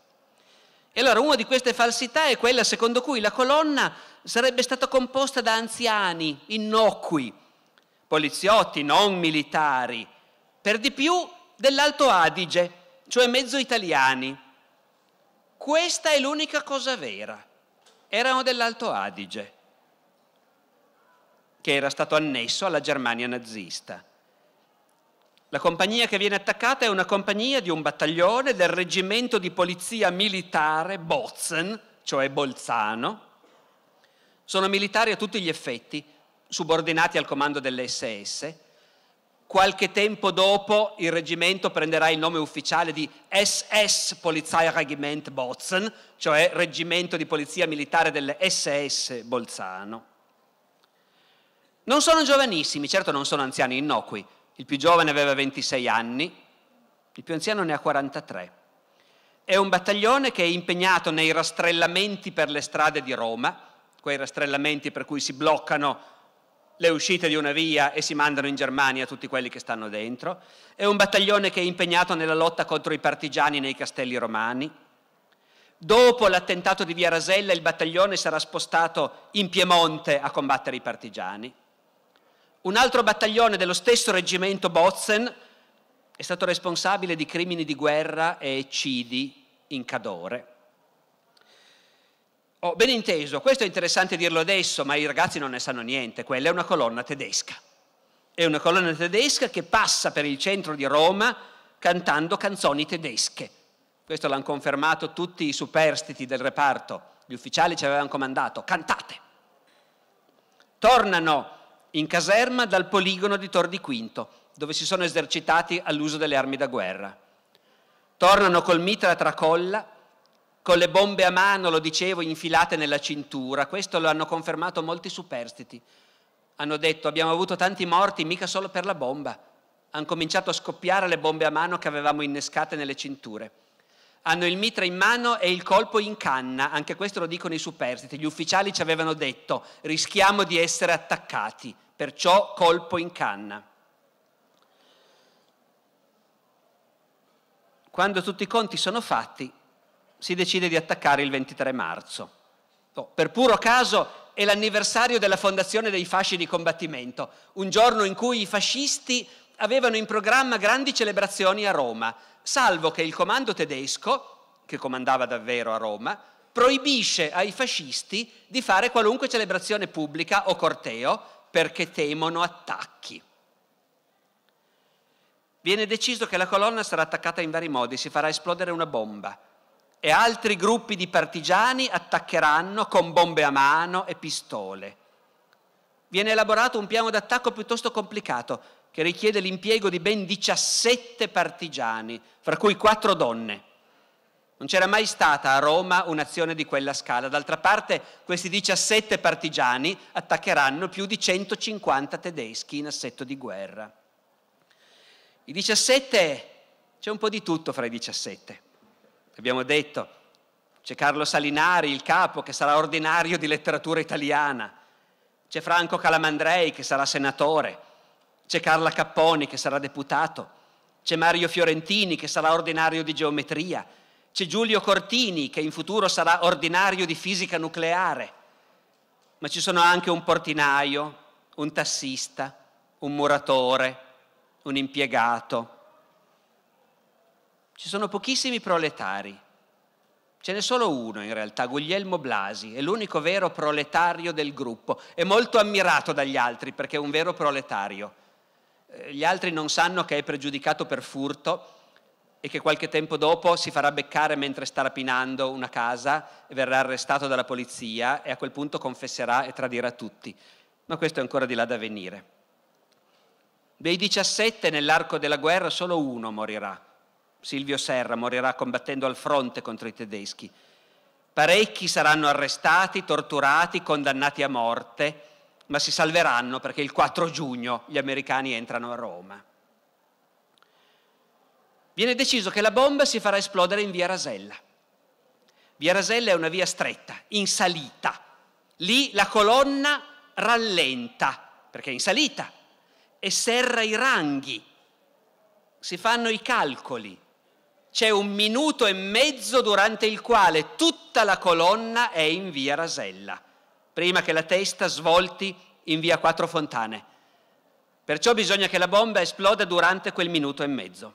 A: E allora una di queste falsità è quella secondo cui la colonna sarebbe stata composta da anziani, innocui, poliziotti non militari, per di più dell'Alto Adige, cioè mezzo italiani. Questa è l'unica cosa vera. Erano dell'Alto Adige, che era stato annesso alla Germania nazista. La compagnia che viene attaccata è una compagnia di un battaglione del reggimento di polizia militare Bozen, cioè Bolzano. Sono militari a tutti gli effetti, subordinati al comando dell'SS Qualche tempo dopo il reggimento prenderà il nome ufficiale di SS Polizeiregiment Bozen, cioè Reggimento di Polizia Militare delle SS Bolzano. Non sono giovanissimi, certo non sono anziani innocui. Il più giovane aveva 26 anni, il più anziano ne ha 43. È un battaglione che è impegnato nei rastrellamenti per le strade di Roma, quei rastrellamenti per cui si bloccano le uscite di una via e si mandano in Germania tutti quelli che stanno dentro. È un battaglione che è impegnato nella lotta contro i partigiani nei castelli romani. Dopo l'attentato di Via Rasella il battaglione sarà spostato in Piemonte a combattere i partigiani. Un altro battaglione dello stesso reggimento Bozen è stato responsabile di crimini di guerra e eccidi in Cadore. Oh, ben inteso, questo è interessante dirlo adesso, ma i ragazzi non ne sanno niente, quella è una colonna tedesca. È una colonna tedesca che passa per il centro di Roma cantando canzoni tedesche. Questo l'hanno confermato tutti i superstiti del reparto. Gli ufficiali ci avevano comandato, cantate. Tornano in caserma dal poligono di Tor di Quinto, dove si sono esercitati all'uso delle armi da guerra. Tornano col mitra a tracolla con le bombe a mano, lo dicevo, infilate nella cintura. Questo lo hanno confermato molti superstiti. Hanno detto abbiamo avuto tanti morti mica solo per la bomba. Hanno cominciato a scoppiare le bombe a mano che avevamo innescate nelle cinture. Hanno il mitra in mano e il colpo in canna, anche questo lo dicono i superstiti. Gli ufficiali ci avevano detto rischiamo di essere attaccati, perciò colpo in canna. Quando tutti i conti sono fatti, si decide di attaccare il 23 marzo. Oh, per puro caso è l'anniversario della fondazione dei fasci di combattimento, un giorno in cui i fascisti avevano in programma grandi celebrazioni a Roma, salvo che il comando tedesco, che comandava davvero a Roma, proibisce ai fascisti di fare qualunque celebrazione pubblica o corteo perché temono attacchi. Viene deciso che la colonna sarà attaccata in vari modi, si farà esplodere una bomba, e altri gruppi di partigiani attaccheranno con bombe a mano e pistole. Viene elaborato un piano d'attacco piuttosto complicato che richiede l'impiego di ben 17 partigiani, fra cui quattro donne. Non c'era mai stata a Roma un'azione di quella scala. D'altra parte questi 17 partigiani attaccheranno più di 150 tedeschi in assetto di guerra. I 17, c'è un po' di tutto fra i 17. Abbiamo detto, c'è Carlo Salinari, il capo, che sarà ordinario di letteratura italiana, c'è Franco Calamandrei, che sarà senatore, c'è Carla Capponi, che sarà deputato, c'è Mario Fiorentini, che sarà ordinario di geometria, c'è Giulio Cortini, che in futuro sarà ordinario di fisica nucleare, ma ci sono anche un portinaio, un tassista, un muratore, un impiegato, ci sono pochissimi proletari. Ce n'è solo uno in realtà, Guglielmo Blasi, è l'unico vero proletario del gruppo. È molto ammirato dagli altri perché è un vero proletario. Eh, gli altri non sanno che è pregiudicato per furto e che qualche tempo dopo si farà beccare mentre sta rapinando una casa e verrà arrestato dalla polizia e a quel punto confesserà e tradirà tutti. Ma questo è ancora di là da venire. Dei 17 nell'arco della guerra solo uno morirà, Silvio Serra morirà combattendo al fronte contro i tedeschi. Parecchi saranno arrestati, torturati, condannati a morte ma si salveranno perché il 4 giugno gli americani entrano a Roma. Viene deciso che la bomba si farà esplodere in via Rasella. Via Rasella è una via stretta, in salita. Lì la colonna rallenta, perché è in salita, e serra i ranghi. Si fanno i calcoli. C'è un minuto e mezzo durante il quale tutta la colonna è in via Rasella prima che la testa svolti in via Quattro Fontane. Perciò bisogna che la bomba esploda durante quel minuto e mezzo.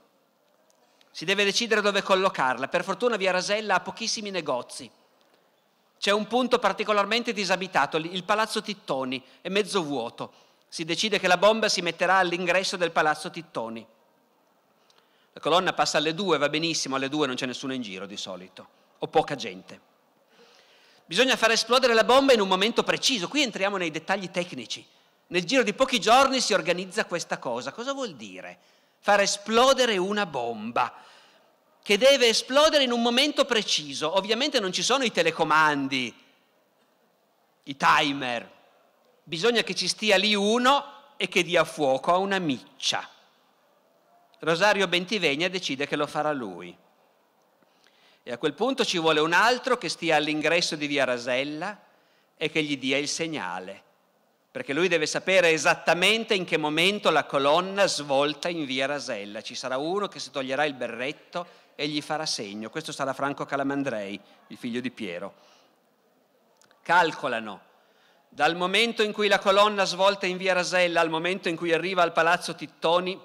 A: Si deve decidere dove collocarla. Per fortuna via Rasella ha pochissimi negozi. C'è un punto particolarmente disabitato, il Palazzo Tittoni, è mezzo vuoto. Si decide che la bomba si metterà all'ingresso del Palazzo Tittoni. La colonna passa alle due, va benissimo, alle due non c'è nessuno in giro di solito, o poca gente. Bisogna far esplodere la bomba in un momento preciso. Qui entriamo nei dettagli tecnici. Nel giro di pochi giorni si organizza questa cosa. Cosa vuol dire? Far esplodere una bomba che deve esplodere in un momento preciso. Ovviamente non ci sono i telecomandi, i timer. Bisogna che ci stia lì uno e che dia fuoco a una miccia. Rosario Bentivegna decide che lo farà lui. E a quel punto ci vuole un altro che stia all'ingresso di via Rasella e che gli dia il segnale, perché lui deve sapere esattamente in che momento la colonna svolta in via Rasella. Ci sarà uno che si toglierà il berretto e gli farà segno. Questo sarà Franco Calamandrei, il figlio di Piero. Calcolano dal momento in cui la colonna svolta in via Rasella al momento in cui arriva al palazzo Tittoni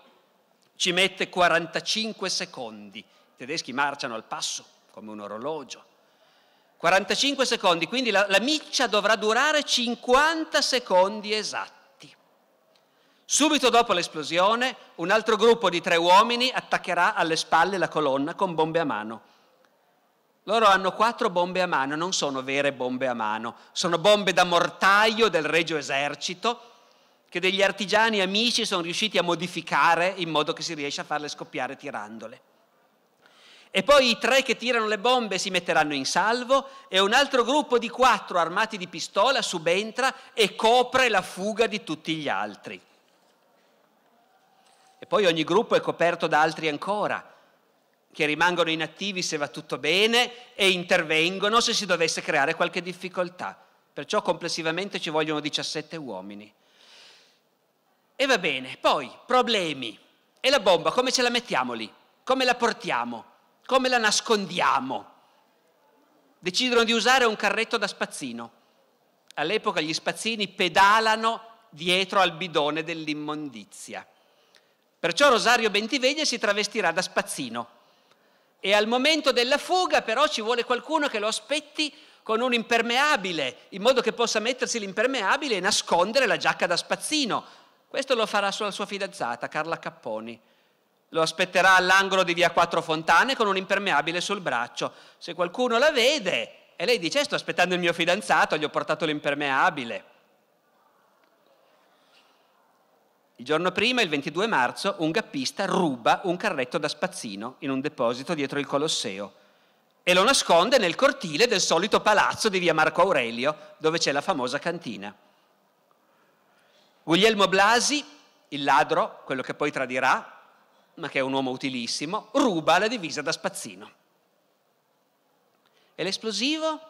A: ci mette 45 secondi. I tedeschi marciano al passo come un orologio. 45 secondi, quindi la, la miccia dovrà durare 50 secondi esatti. Subito dopo l'esplosione, un altro gruppo di tre uomini attaccherà alle spalle la colonna con bombe a mano. Loro hanno quattro bombe a mano, non sono vere bombe a mano, sono bombe da mortaio del Regio Esercito che degli artigiani amici sono riusciti a modificare in modo che si riesce a farle scoppiare tirandole. E poi i tre che tirano le bombe si metteranno in salvo e un altro gruppo di quattro armati di pistola subentra e copre la fuga di tutti gli altri. E poi ogni gruppo è coperto da altri ancora, che rimangono inattivi se va tutto bene e intervengono se si dovesse creare qualche difficoltà. Perciò complessivamente ci vogliono 17 uomini. E va bene, poi problemi. E la bomba come ce la mettiamo lì? Come la portiamo? Come la nascondiamo? Decidono di usare un carretto da spazzino. All'epoca gli spazzini pedalano dietro al bidone dell'immondizia. Perciò Rosario Bentiveglia si travestirà da spazzino. E al momento della fuga però ci vuole qualcuno che lo aspetti con un impermeabile, in modo che possa mettersi l'impermeabile e nascondere la giacca da spazzino. Questo lo farà sulla sua fidanzata, Carla Capponi lo aspetterà all'angolo di via Quattro Fontane con un impermeabile sul braccio. Se qualcuno la vede e lei dice sto aspettando il mio fidanzato, gli ho portato l'impermeabile. Il giorno prima, il 22 marzo, un gappista ruba un carretto da spazzino in un deposito dietro il Colosseo e lo nasconde nel cortile del solito palazzo di via Marco Aurelio, dove c'è la famosa cantina. Guglielmo Blasi, il ladro, quello che poi tradirà, ma che è un uomo utilissimo, ruba la divisa da spazzino. E l'esplosivo?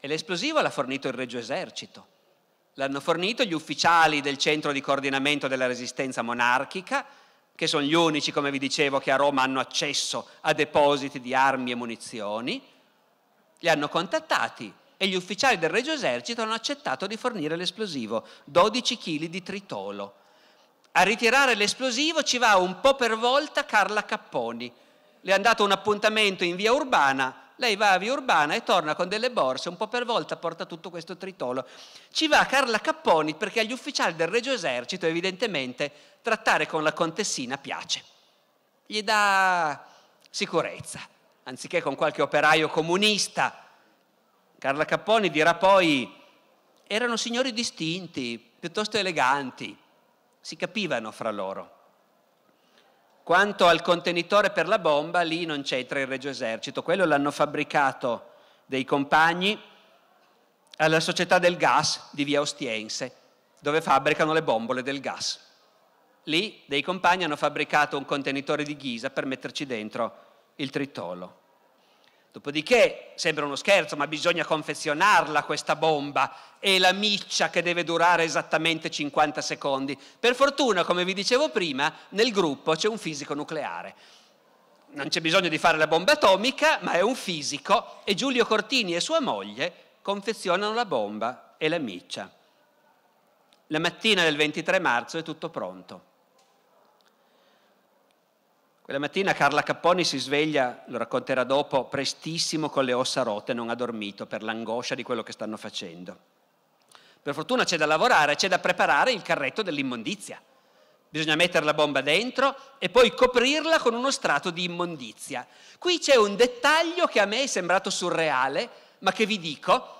A: E l'esplosivo l'ha fornito il Regio Esercito. L'hanno fornito gli ufficiali del centro di coordinamento della resistenza monarchica, che sono gli unici, come vi dicevo, che a Roma hanno accesso a depositi di armi e munizioni. Li hanno contattati e gli ufficiali del Regio Esercito hanno accettato di fornire l'esplosivo, 12 kg di tritolo a ritirare l'esplosivo ci va un po' per volta Carla Capponi. Le hanno dato un appuntamento in via Urbana, lei va a via Urbana e torna con delle borse, un po' per volta porta tutto questo tritolo. Ci va Carla Capponi perché agli ufficiali del Regio Esercito evidentemente trattare con la contessina piace. Gli dà sicurezza, anziché con qualche operaio comunista. Carla Capponi dirà poi, erano signori distinti, piuttosto eleganti si capivano fra loro. Quanto al contenitore per la bomba, lì non c'entra il Regio Esercito, quello l'hanno fabbricato dei compagni alla Società del Gas di via Ostiense, dove fabbricano le bombole del gas. Lì dei compagni hanno fabbricato un contenitore di ghisa per metterci dentro il tritolo. Dopodiché sembra uno scherzo, ma bisogna confezionarla questa bomba e la miccia che deve durare esattamente 50 secondi. Per fortuna, come vi dicevo prima, nel gruppo c'è un fisico nucleare. Non c'è bisogno di fare la bomba atomica, ma è un fisico e Giulio Cortini e sua moglie confezionano la bomba e la miccia. La mattina del 23 marzo è tutto pronto. Quella mattina Carla Capponi si sveglia, lo racconterà dopo, prestissimo con le ossa rotte, non ha dormito per l'angoscia di quello che stanno facendo. Per fortuna c'è da lavorare, c'è da preparare il carretto dell'immondizia. Bisogna mettere la bomba dentro e poi coprirla con uno strato di immondizia. Qui c'è un dettaglio che a me è sembrato surreale, ma che vi dico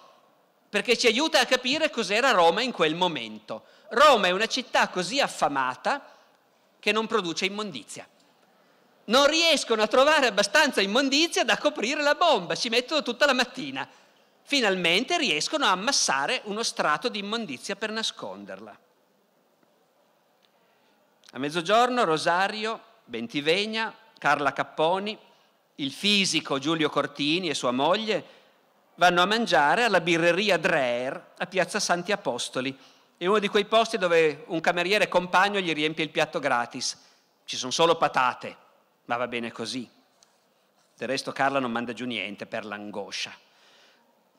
A: perché ci aiuta a capire cos'era Roma in quel momento. Roma è una città così affamata che non produce immondizia non riescono a trovare abbastanza immondizia da coprire la bomba, ci mettono tutta la mattina. Finalmente riescono a ammassare uno strato di immondizia per nasconderla. A mezzogiorno Rosario, Bentivegna, Carla Capponi, il fisico Giulio Cortini e sua moglie vanno a mangiare alla birreria Dreher a Piazza Santi Apostoli. È uno di quei posti dove un cameriere compagno gli riempie il piatto gratis. Ci sono solo patate, ma va bene così. Del resto Carla non manda giù niente per l'angoscia.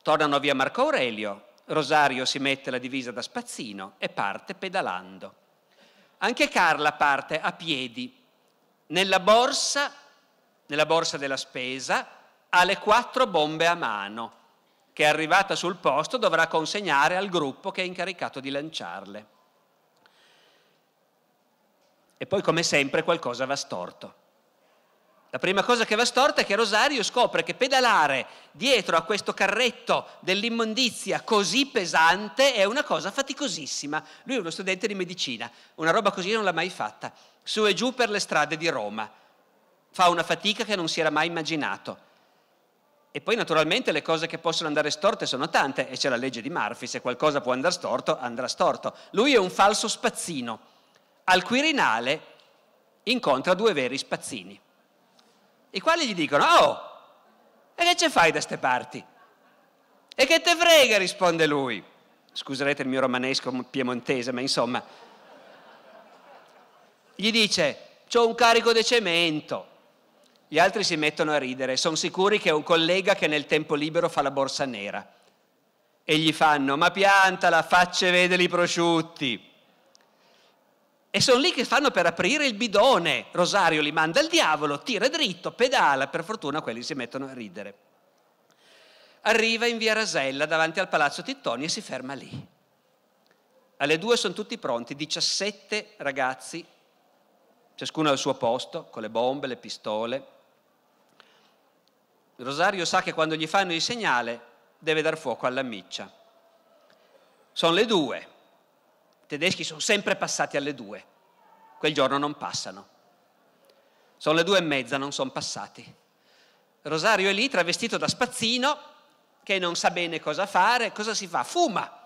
A: Tornano via Marco Aurelio, Rosario si mette la divisa da spazzino e parte pedalando. Anche Carla parte a piedi. Nella borsa, nella borsa della spesa, ha le quattro bombe a mano, che arrivata sul posto dovrà consegnare al gruppo che è incaricato di lanciarle. E poi, come sempre, qualcosa va storto. La prima cosa che va storta è che Rosario scopre che pedalare dietro a questo carretto dell'immondizia così pesante è una cosa faticosissima. Lui è uno studente di medicina, una roba così non l'ha mai fatta. Su e giù per le strade di Roma. Fa una fatica che non si era mai immaginato. E poi naturalmente le cose che possono andare storte sono tante e c'è la legge di Murphy, se qualcosa può andare storto, andrà storto. Lui è un falso spazzino. Al Quirinale incontra due veri spazzini i quali gli dicono, oh, e che ce fai da ste parti? E che te frega, risponde lui. Scuserete il mio romanesco piemontese, ma insomma, gli dice, c'ho un carico di cemento. Gli altri si mettono a ridere, sono sicuri che è un collega che nel tempo libero fa la borsa nera. E gli fanno, ma piantala, facce vedere i prosciutti. E sono lì che fanno per aprire il bidone. Rosario li manda il diavolo, tira dritto, pedala, per fortuna quelli si mettono a ridere. Arriva in via Rasella davanti al palazzo Tittoni e si ferma lì. Alle due sono tutti pronti, 17 ragazzi, ciascuno al suo posto, con le bombe, le pistole. Rosario sa che quando gli fanno il segnale deve dar fuoco alla miccia. Sono le due, tedeschi sono sempre passati alle due, quel giorno non passano. Sono le due e mezza, non sono passati. Rosario è lì travestito da spazzino, che non sa bene cosa fare, cosa si fa? Fuma,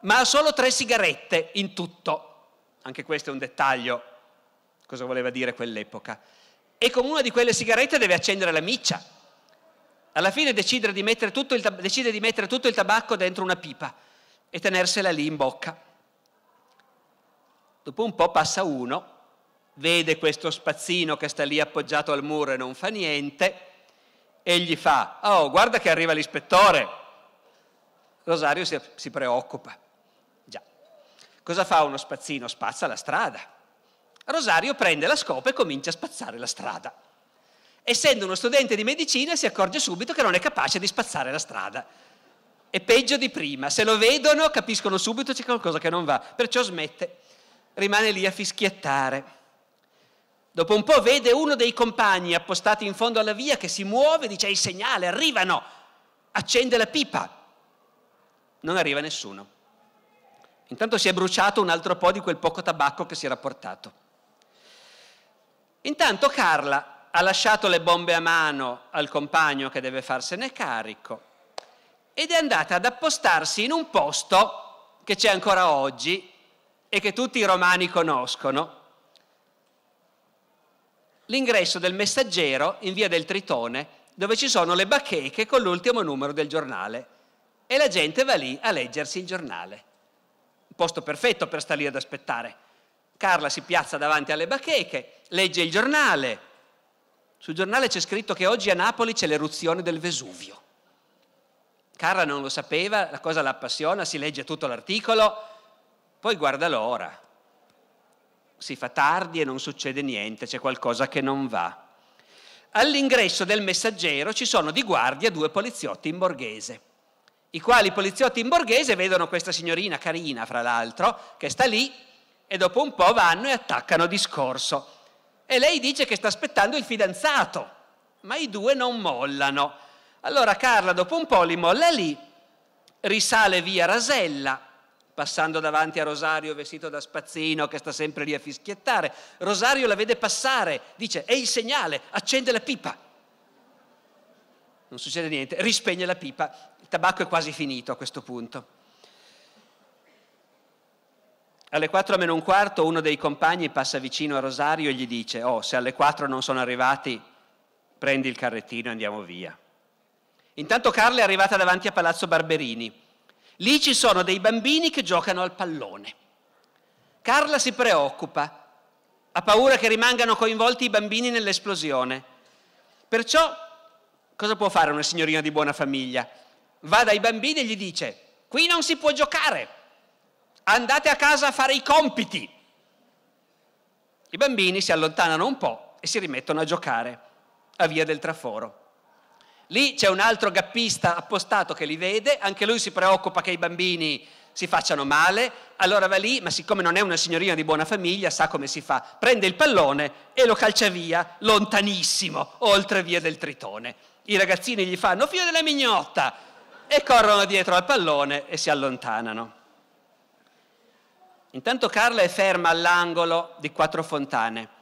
A: ma ha solo tre sigarette in tutto. Anche questo è un dettaglio, cosa voleva dire quell'epoca. E con una di quelle sigarette deve accendere la miccia. Alla fine decide di mettere tutto il, decide di mettere tutto il tabacco dentro una pipa e tenersela lì in bocca. Dopo un po' passa uno, vede questo spazzino che sta lì appoggiato al muro e non fa niente, e gli fa, oh guarda che arriva l'ispettore. Rosario si, si preoccupa. Già. Cosa fa uno spazzino? Spazza la strada. Rosario prende la scopa e comincia a spazzare la strada. Essendo uno studente di medicina si accorge subito che non è capace di spazzare la strada. È peggio di prima, se lo vedono capiscono subito c'è qualcosa che non va, perciò smette rimane lì a fischiettare. Dopo un po' vede uno dei compagni appostati in fondo alla via che si muove, dice il segnale, arrivano, accende la pipa. Non arriva nessuno. Intanto si è bruciato un altro po' di quel poco tabacco che si era portato. Intanto Carla ha lasciato le bombe a mano al compagno che deve farsene carico ed è andata ad appostarsi in un posto che c'è ancora oggi e che tutti i romani conoscono. L'ingresso del messaggero in via del Tritone, dove ci sono le bacheche con l'ultimo numero del giornale e la gente va lì a leggersi il giornale. Posto perfetto per stare lì ad aspettare. Carla si piazza davanti alle bacheche, legge il giornale. Sul giornale c'è scritto che oggi a Napoli c'è l'eruzione del Vesuvio. Carla non lo sapeva, la cosa la appassiona, si legge tutto l'articolo, poi guarda l'ora. Si fa tardi e non succede niente, c'è qualcosa che non va. All'ingresso del messaggero ci sono di guardia due poliziotti in borghese, i quali poliziotti in borghese vedono questa signorina carina, fra l'altro, che sta lì e dopo un po' vanno e attaccano discorso. E lei dice che sta aspettando il fidanzato, ma i due non mollano. Allora Carla dopo un po' li molla lì, risale via Rasella, passando davanti a Rosario vestito da spazzino che sta sempre lì a fischiettare. Rosario la vede passare, dice è il segnale, accende la pipa. Non succede niente, rispegne la pipa, il tabacco è quasi finito a questo punto. Alle 4 meno un quarto uno dei compagni passa vicino a Rosario e gli dice, oh, se alle 4 non sono arrivati, prendi il carrettino e andiamo via. Intanto Carla è arrivata davanti a Palazzo Barberini. Lì ci sono dei bambini che giocano al pallone. Carla si preoccupa, ha paura che rimangano coinvolti i bambini nell'esplosione. Perciò cosa può fare una signorina di buona famiglia? Va dai bambini e gli dice, qui non si può giocare, andate a casa a fare i compiti. I bambini si allontanano un po' e si rimettono a giocare a via del traforo. Lì c'è un altro gappista appostato che li vede, anche lui si preoccupa che i bambini si facciano male, allora va lì, ma siccome non è una signorina di buona famiglia, sa come si fa, prende il pallone e lo calcia via lontanissimo, oltre via del Tritone. I ragazzini gli fanno figlio della mignotta e corrono dietro al pallone e si allontanano. Intanto Carla è ferma all'angolo di Quattro Fontane.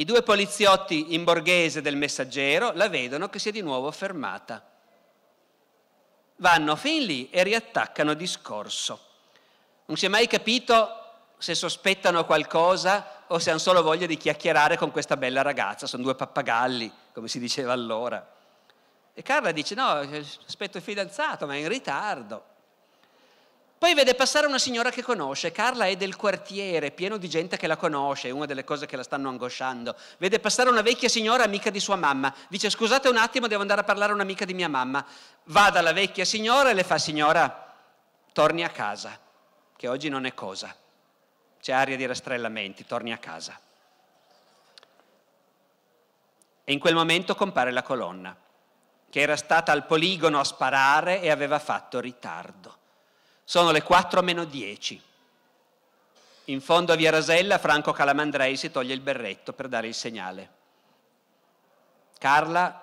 A: I due poliziotti in borghese del messaggero la vedono che si è di nuovo fermata. Vanno fin lì e riattaccano discorso. Non si è mai capito se sospettano qualcosa o se hanno solo voglia di chiacchierare con questa bella ragazza. Sono due pappagalli, come si diceva allora. E Carla dice: No, aspetto il fidanzato, ma è in ritardo. Poi vede passare una signora che conosce, Carla è del quartiere, pieno di gente che la conosce, è una delle cose che la stanno angosciando. Vede passare una vecchia signora amica di sua mamma, dice scusate un attimo, devo andare a parlare a un'amica di mia mamma. Va dalla vecchia signora e le fa signora, torni a casa, che oggi non è cosa. C'è aria di rastrellamenti, torni a casa. E in quel momento compare la colonna, che era stata al poligono a sparare e aveva fatto ritardo. Sono le 4 meno 10. In fondo a Via Rasella Franco Calamandrei si toglie il berretto per dare il segnale. Carla,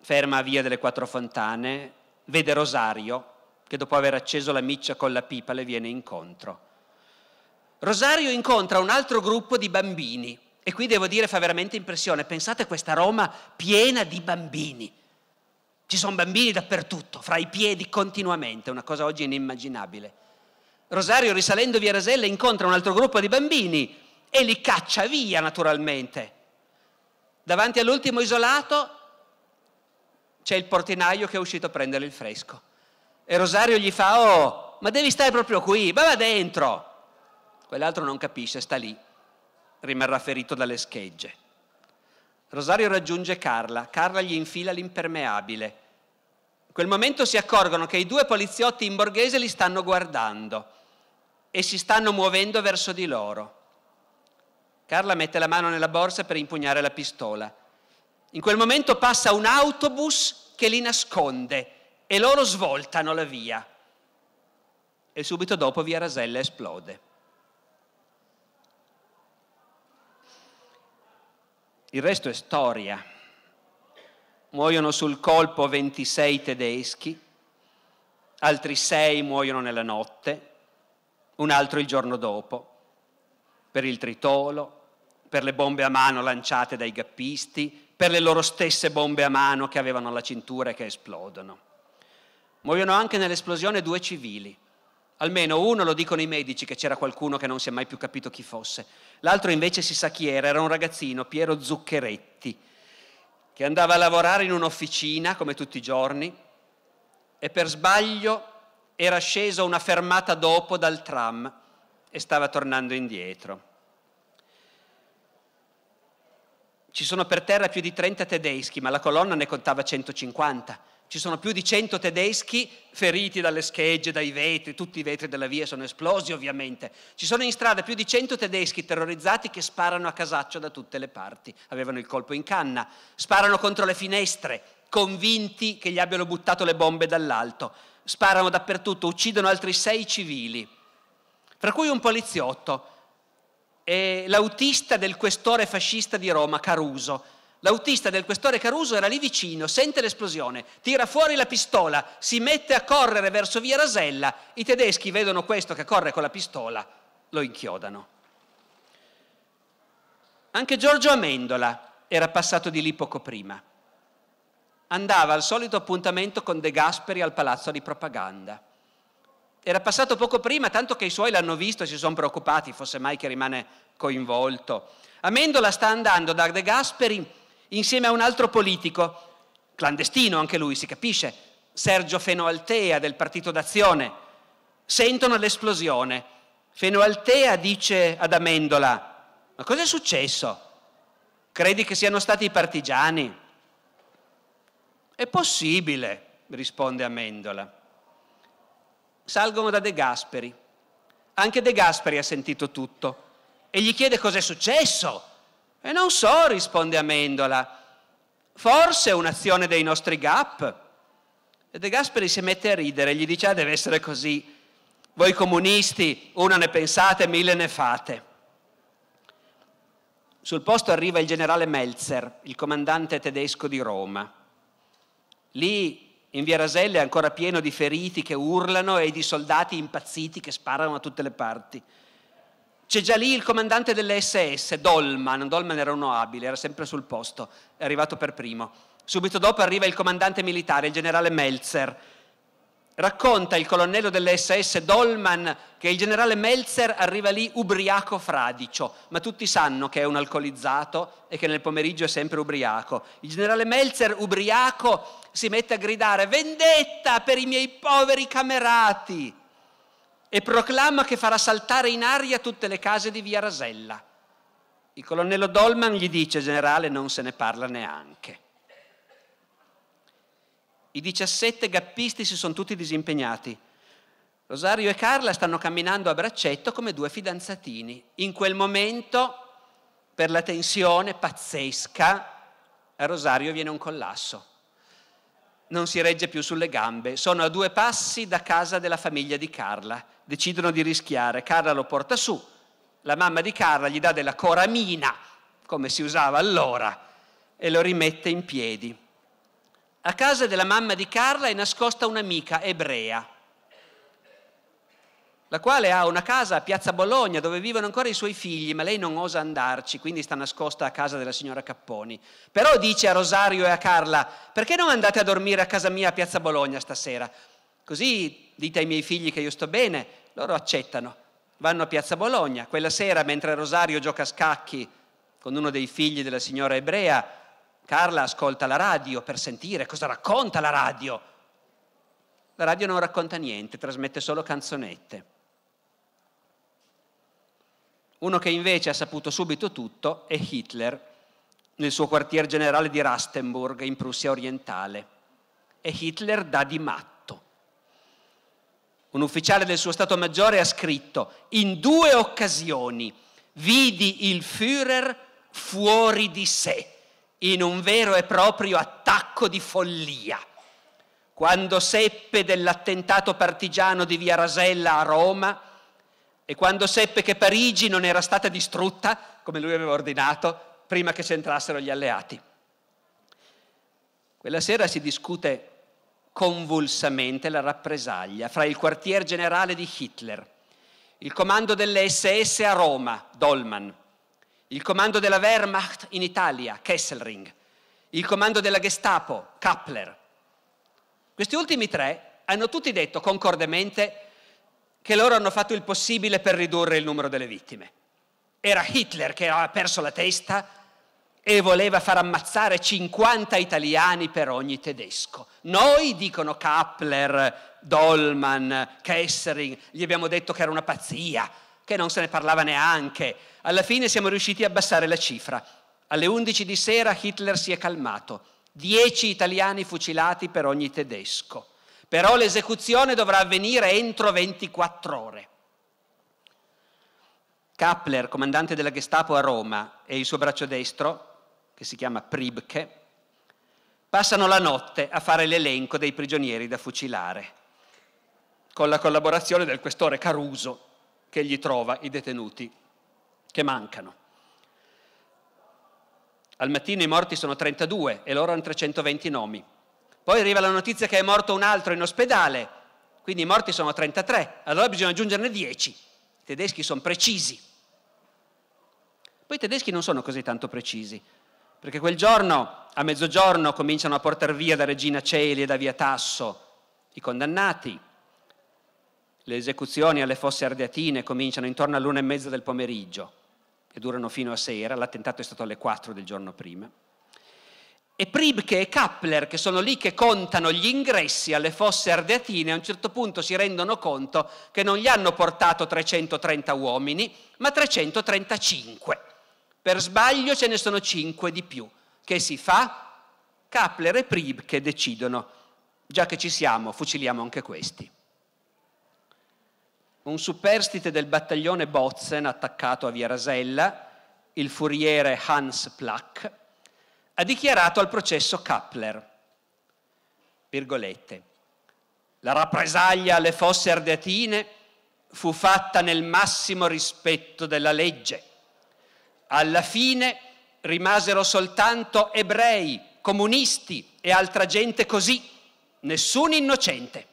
A: ferma a Via delle Quattro Fontane, vede Rosario che dopo aver acceso la miccia con la pipa le viene incontro. Rosario incontra un altro gruppo di bambini e qui devo dire fa veramente impressione. Pensate a questa Roma piena di bambini ci sono bambini dappertutto, fra i piedi continuamente, una cosa oggi inimmaginabile. Rosario, risalendo via Rasella, incontra un altro gruppo di bambini e li caccia via naturalmente. Davanti all'ultimo isolato c'è il portinaio che è uscito a prendere il fresco. E Rosario gli fa, oh, ma devi stare proprio qui, ma va dentro. Quell'altro non capisce, sta lì, rimarrà ferito dalle schegge. Rosario raggiunge Carla, Carla gli infila l'impermeabile. In quel momento si accorgono che i due poliziotti in borghese li stanno guardando e si stanno muovendo verso di loro. Carla mette la mano nella borsa per impugnare la pistola. In quel momento passa un autobus che li nasconde e loro svoltano la via. E subito dopo via Rasella esplode. Il resto è storia. Muoiono sul colpo 26 tedeschi, altri 6 muoiono nella notte, un altro il giorno dopo, per il tritolo, per le bombe a mano lanciate dai gappisti, per le loro stesse bombe a mano che avevano alla cintura e che esplodono. Muoiono anche nell'esplosione due civili, Almeno uno lo dicono i medici che c'era qualcuno che non si è mai più capito chi fosse. L'altro invece si sa chi era, era un ragazzino, Piero Zuccheretti, che andava a lavorare in un'officina come tutti i giorni e per sbaglio era sceso una fermata dopo dal tram e stava tornando indietro. Ci sono per terra più di 30 tedeschi, ma la colonna ne contava 150 ci sono più di 100 tedeschi feriti dalle schegge, dai vetri, tutti i vetri della via sono esplosi ovviamente. Ci sono in strada più di 100 tedeschi terrorizzati che sparano a casaccio da tutte le parti. Avevano il colpo in canna, sparano contro le finestre, convinti che gli abbiano buttato le bombe dall'alto. Sparano dappertutto, uccidono altri sei civili, fra cui un poliziotto l'autista del questore fascista di Roma, Caruso L'autista del questore Caruso era lì vicino, sente l'esplosione, tira fuori la pistola, si mette a correre verso via Rasella, i tedeschi vedono questo che corre con la pistola, lo inchiodano. Anche Giorgio Amendola era passato di lì poco prima. Andava al solito appuntamento con De Gasperi al palazzo di propaganda. Era passato poco prima, tanto che i suoi l'hanno visto e si sono preoccupati, fosse mai che rimane coinvolto. Amendola sta andando da De Gasperi insieme a un altro politico, clandestino anche lui, si capisce, Sergio Fenoaltea del Partito d'Azione. Sentono l'esplosione. Fenoaltea dice ad Amendola, ma cosa è successo? Credi che siano stati i partigiani? È possibile, risponde Amendola. Salgono da De Gasperi. Anche De Gasperi ha sentito tutto e gli chiede cosa è successo. E non so, risponde Amendola, forse è un'azione dei nostri GAP. E De Gasperi si mette a ridere, gli dice, ah, deve essere così. Voi comunisti, una ne pensate, mille ne fate. Sul posto arriva il generale Melzer, il comandante tedesco di Roma. Lì in via Rasella è ancora pieno di feriti che urlano e di soldati impazziti che sparano a tutte le parti. C'è già lì il comandante delle SS, Dolman. Dolman era uno abile, era sempre sul posto, è arrivato per primo. Subito dopo arriva il comandante militare, il generale Melzer. Racconta il colonnello delle SS Dolman che il generale Melzer arriva lì ubriaco fradicio, ma tutti sanno che è un alcolizzato e che nel pomeriggio è sempre ubriaco. Il generale Melzer ubriaco si mette a gridare vendetta per i miei poveri camerati e proclama che farà saltare in aria tutte le case di via Rasella. Il colonnello Dolman gli dice, generale, non se ne parla neanche. I 17 gappisti si sono tutti disimpegnati. Rosario e Carla stanno camminando a braccetto come due fidanzatini. In quel momento, per la tensione pazzesca, a Rosario viene un collasso non si regge più sulle gambe. Sono a due passi da casa della famiglia di Carla. Decidono di rischiare. Carla lo porta su. La mamma di Carla gli dà della coramina, come si usava allora, e lo rimette in piedi. A casa della mamma di Carla è nascosta un'amica ebrea la quale ha una casa a Piazza Bologna dove vivono ancora i suoi figli, ma lei non osa andarci, quindi sta nascosta a casa della signora Capponi. Però dice a Rosario e a Carla, perché non andate a dormire a casa mia a Piazza Bologna stasera? Così dite ai miei figli che io sto bene, loro accettano. Vanno a Piazza Bologna. Quella sera, mentre Rosario gioca a scacchi con uno dei figli della signora ebrea, Carla ascolta la radio per sentire cosa racconta la radio. La radio non racconta niente, trasmette solo canzonette. Uno che invece ha saputo subito tutto è Hitler nel suo quartier generale di Rastenburg in Prussia orientale. E Hitler dà di matto. Un ufficiale del suo Stato Maggiore ha scritto, in due occasioni vidi il Führer fuori di sé, in un vero e proprio attacco di follia. Quando seppe dell'attentato partigiano di Via Rasella a Roma, e quando seppe che Parigi non era stata distrutta, come lui aveva ordinato, prima che c'entrassero gli alleati. Quella sera si discute convulsamente la rappresaglia fra il quartier generale di Hitler, il comando delle SS a Roma, Dolman, il comando della Wehrmacht in Italia, Kesselring, il comando della Gestapo, Kappler. Questi ultimi tre hanno tutti detto concordemente che loro hanno fatto il possibile per ridurre il numero delle vittime. Era Hitler che aveva perso la testa e voleva far ammazzare 50 italiani per ogni tedesco. Noi, dicono Kappler, Dolman, Kessering, gli abbiamo detto che era una pazzia, che non se ne parlava neanche. Alla fine siamo riusciti a abbassare la cifra. Alle 11 di sera Hitler si è calmato. 10 italiani fucilati per ogni tedesco. Però l'esecuzione dovrà avvenire entro 24 ore. Kappler, comandante della Gestapo a Roma, e il suo braccio destro, che si chiama Pribke, passano la notte a fare l'elenco dei prigionieri da fucilare, con la collaborazione del questore Caruso, che gli trova i detenuti che mancano. Al mattino i morti sono 32 e loro hanno 320 nomi. Poi arriva la notizia che è morto un altro in ospedale, quindi i morti sono 33, allora bisogna aggiungerne 10. I tedeschi sono precisi. Poi i tedeschi non sono così tanto precisi, perché quel giorno, a mezzogiorno, cominciano a portare via da Regina Celi e da Via Tasso i condannati. Le esecuzioni alle fosse ardeatine cominciano intorno all'una e mezza del pomeriggio e durano fino a sera. L'attentato è stato alle 4 del giorno prima. E Pribke e Kappler, che sono lì che contano gli ingressi alle fosse ardeatine, a un certo punto si rendono conto che non gli hanno portato 330 uomini, ma 335. Per sbaglio ce ne sono cinque di più. Che si fa? Kapler e Prib che decidono, già che ci siamo, fuciliamo anche questi. Un superstite del battaglione Botzen attaccato a Via Rasella, il furiere Hans Plack, ha dichiarato al processo Kapler, virgolette, la rappresaglia alle fosse ardeatine fu fatta nel massimo rispetto della legge alla fine rimasero soltanto ebrei, comunisti e altra gente così, nessun innocente.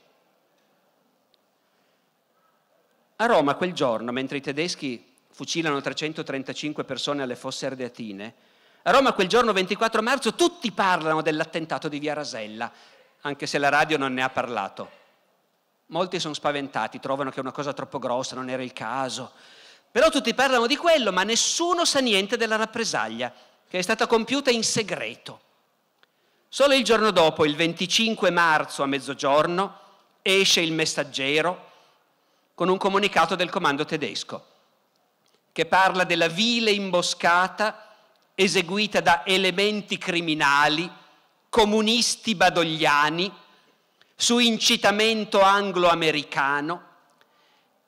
A: A Roma quel giorno, mentre i tedeschi fucilano 335 persone alle fosse ardeatine, a Roma quel giorno 24 marzo tutti parlano dell'attentato di Via Rasella, anche se la radio non ne ha parlato. Molti sono spaventati, trovano che è una cosa troppo grossa, non era il caso. Però tutti parlano di quello, ma nessuno sa niente della rappresaglia che è stata compiuta in segreto. Solo il giorno dopo, il 25 marzo a mezzogiorno, esce il messaggero con un comunicato del comando tedesco che parla della vile imboscata eseguita da elementi criminali, comunisti badogliani, su incitamento anglo-americano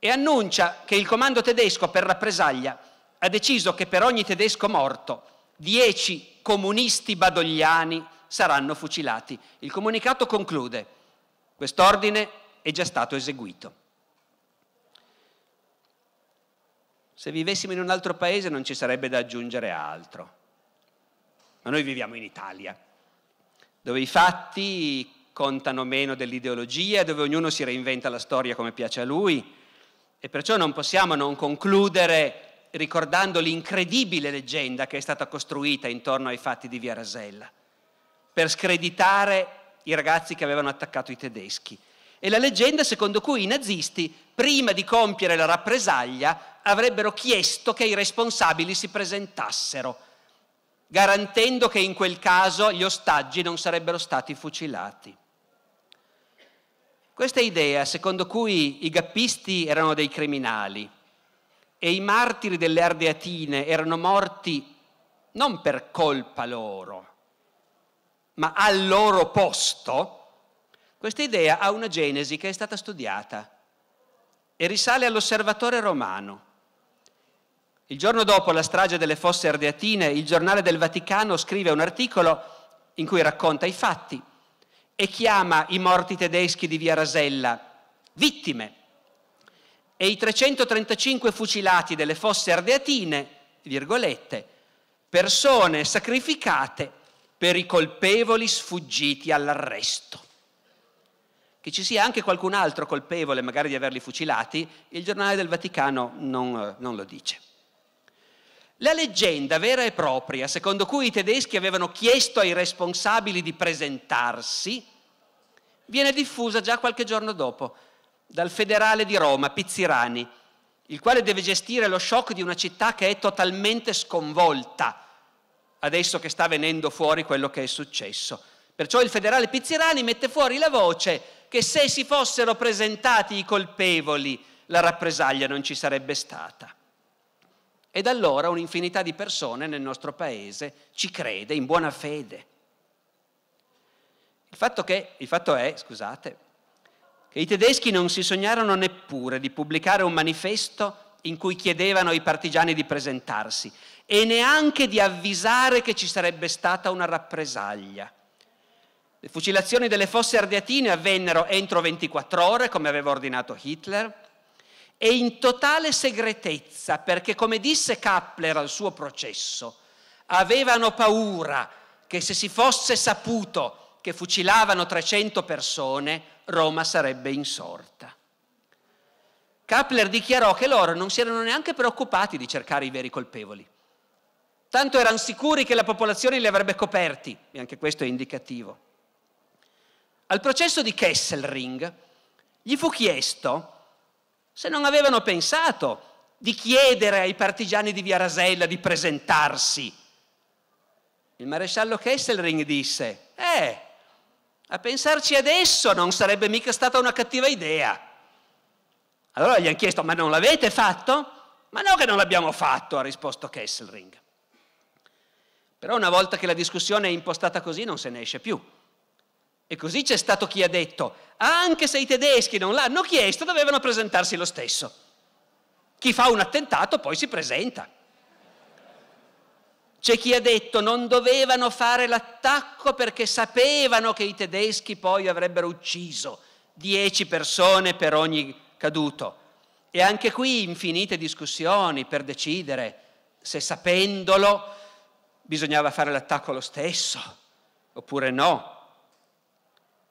A: e annuncia che il comando tedesco per rappresaglia ha deciso che per ogni tedesco morto dieci comunisti badogliani saranno fucilati. Il comunicato conclude, quest'ordine è già stato eseguito. Se vivessimo in un altro paese non ci sarebbe da aggiungere altro, ma noi viviamo in Italia, dove i fatti contano meno dell'ideologia, dove ognuno si reinventa la storia come piace a lui, e perciò non possiamo non concludere ricordando l'incredibile leggenda che è stata costruita intorno ai fatti di Via Rasella, per screditare i ragazzi che avevano attaccato i tedeschi. E la leggenda secondo cui i nazisti, prima di compiere la rappresaglia, avrebbero chiesto che i responsabili si presentassero, garantendo che in quel caso gli ostaggi non sarebbero stati fucilati. Questa idea, secondo cui i gappisti erano dei criminali e i martiri delle Ardeatine erano morti non per colpa loro, ma al loro posto, questa idea ha una genesi che è stata studiata e risale all'osservatore romano. Il giorno dopo la strage delle fosse ardeatine, il giornale del Vaticano scrive un articolo in cui racconta i fatti e chiama i morti tedeschi di Via Rasella vittime e i 335 fucilati delle fosse ardeatine, virgolette, persone sacrificate per i colpevoli sfuggiti all'arresto. Che ci sia anche qualcun altro colpevole magari di averli fucilati, il giornale del Vaticano non, non lo dice. La leggenda vera e propria, secondo cui i tedeschi avevano chiesto ai responsabili di presentarsi, viene diffusa già qualche giorno dopo, dal federale di Roma, Pizzirani, il quale deve gestire lo shock di una città che è totalmente sconvolta, adesso che sta venendo fuori quello che è successo. Perciò il federale Pizzirani mette fuori la voce che se si fossero presentati i colpevoli la rappresaglia non ci sarebbe stata. E da allora un'infinità di persone nel nostro paese ci crede in buona fede. Il fatto, che, il fatto è, scusate, che i tedeschi non si sognarono neppure di pubblicare un manifesto in cui chiedevano ai partigiani di presentarsi e neanche di avvisare che ci sarebbe stata una rappresaglia. Le fucilazioni delle fosse ardeatine avvennero entro 24 ore, come aveva ordinato Hitler, e in totale segretezza, perché come disse Kappler al suo processo, avevano paura che se si fosse saputo che fucilavano 300 persone, Roma sarebbe insorta. Kappler dichiarò che loro non si erano neanche preoccupati di cercare i veri colpevoli. Tanto erano sicuri che la popolazione li avrebbe coperti, e anche questo è indicativo. Al processo di Kesselring gli fu chiesto se non avevano pensato di chiedere ai partigiani di Via Rasella di presentarsi. Il maresciallo Kesselring disse, eh, a pensarci adesso non sarebbe mica stata una cattiva idea. Allora gli hanno chiesto, ma non l'avete fatto? Ma no che non l'abbiamo fatto, ha risposto Kesselring. Però una volta che la discussione è impostata così non se ne esce più. E così c'è stato chi ha detto, anche se i tedeschi non l'hanno chiesto, dovevano presentarsi lo stesso. Chi fa un attentato poi si presenta. C'è chi ha detto non dovevano fare l'attacco perché sapevano che i tedeschi poi avrebbero ucciso dieci persone per ogni caduto. E anche qui infinite discussioni per decidere se sapendolo bisognava fare l'attacco lo stesso oppure no.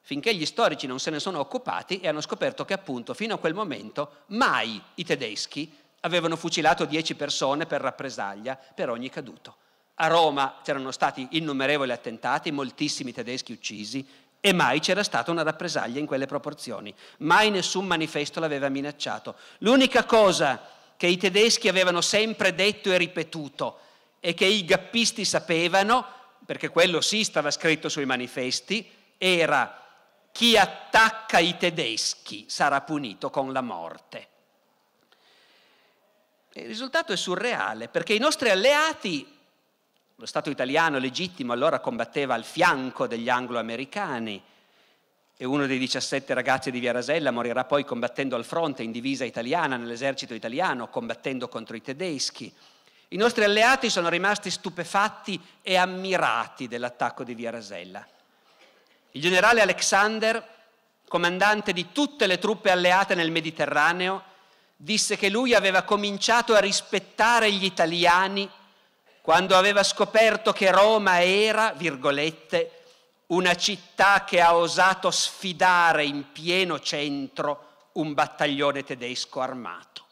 A: Finché gli storici non se ne sono occupati e hanno scoperto che appunto fino a quel momento mai i tedeschi avevano fucilato dieci persone per rappresaglia per ogni caduto. A Roma c'erano stati innumerevoli attentati, moltissimi tedeschi uccisi e mai c'era stata una rappresaglia in quelle proporzioni. Mai nessun manifesto l'aveva minacciato. L'unica cosa che i tedeschi avevano sempre detto e ripetuto e che i gappisti sapevano, perché quello sì stava scritto sui manifesti, era chi attacca i tedeschi sarà punito con la morte. Il risultato è surreale perché i nostri alleati lo Stato italiano legittimo allora combatteva al fianco degli anglo-americani e uno dei 17 ragazzi di Via Rasella morirà poi combattendo al fronte in divisa italiana nell'esercito italiano, combattendo contro i tedeschi. I nostri alleati sono rimasti stupefatti e ammirati dell'attacco di Via Rasella. Il generale Alexander, comandante di tutte le truppe alleate nel Mediterraneo, disse che lui aveva cominciato a rispettare gli italiani quando aveva scoperto che Roma era, virgolette, una città che ha osato sfidare in pieno centro un battaglione tedesco armato.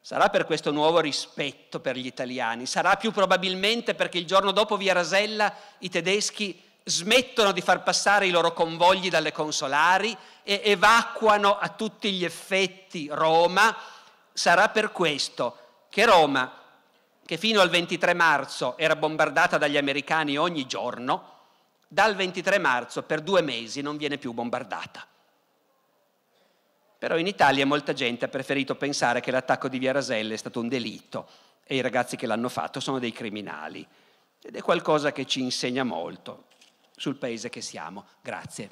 A: Sarà per questo nuovo rispetto per gli italiani, sarà più probabilmente perché il giorno dopo via Rasella i tedeschi smettono di far passare i loro convogli dalle consolari e evacuano a tutti gli effetti Roma, sarà per questo che Roma che fino al 23 marzo era bombardata dagli americani ogni giorno, dal 23 marzo per due mesi non viene più bombardata. Però in Italia molta gente ha preferito pensare che l'attacco di Via Rasella è stato un delitto e i ragazzi che l'hanno fatto sono dei criminali. Ed è qualcosa che ci insegna molto sul paese che siamo. Grazie.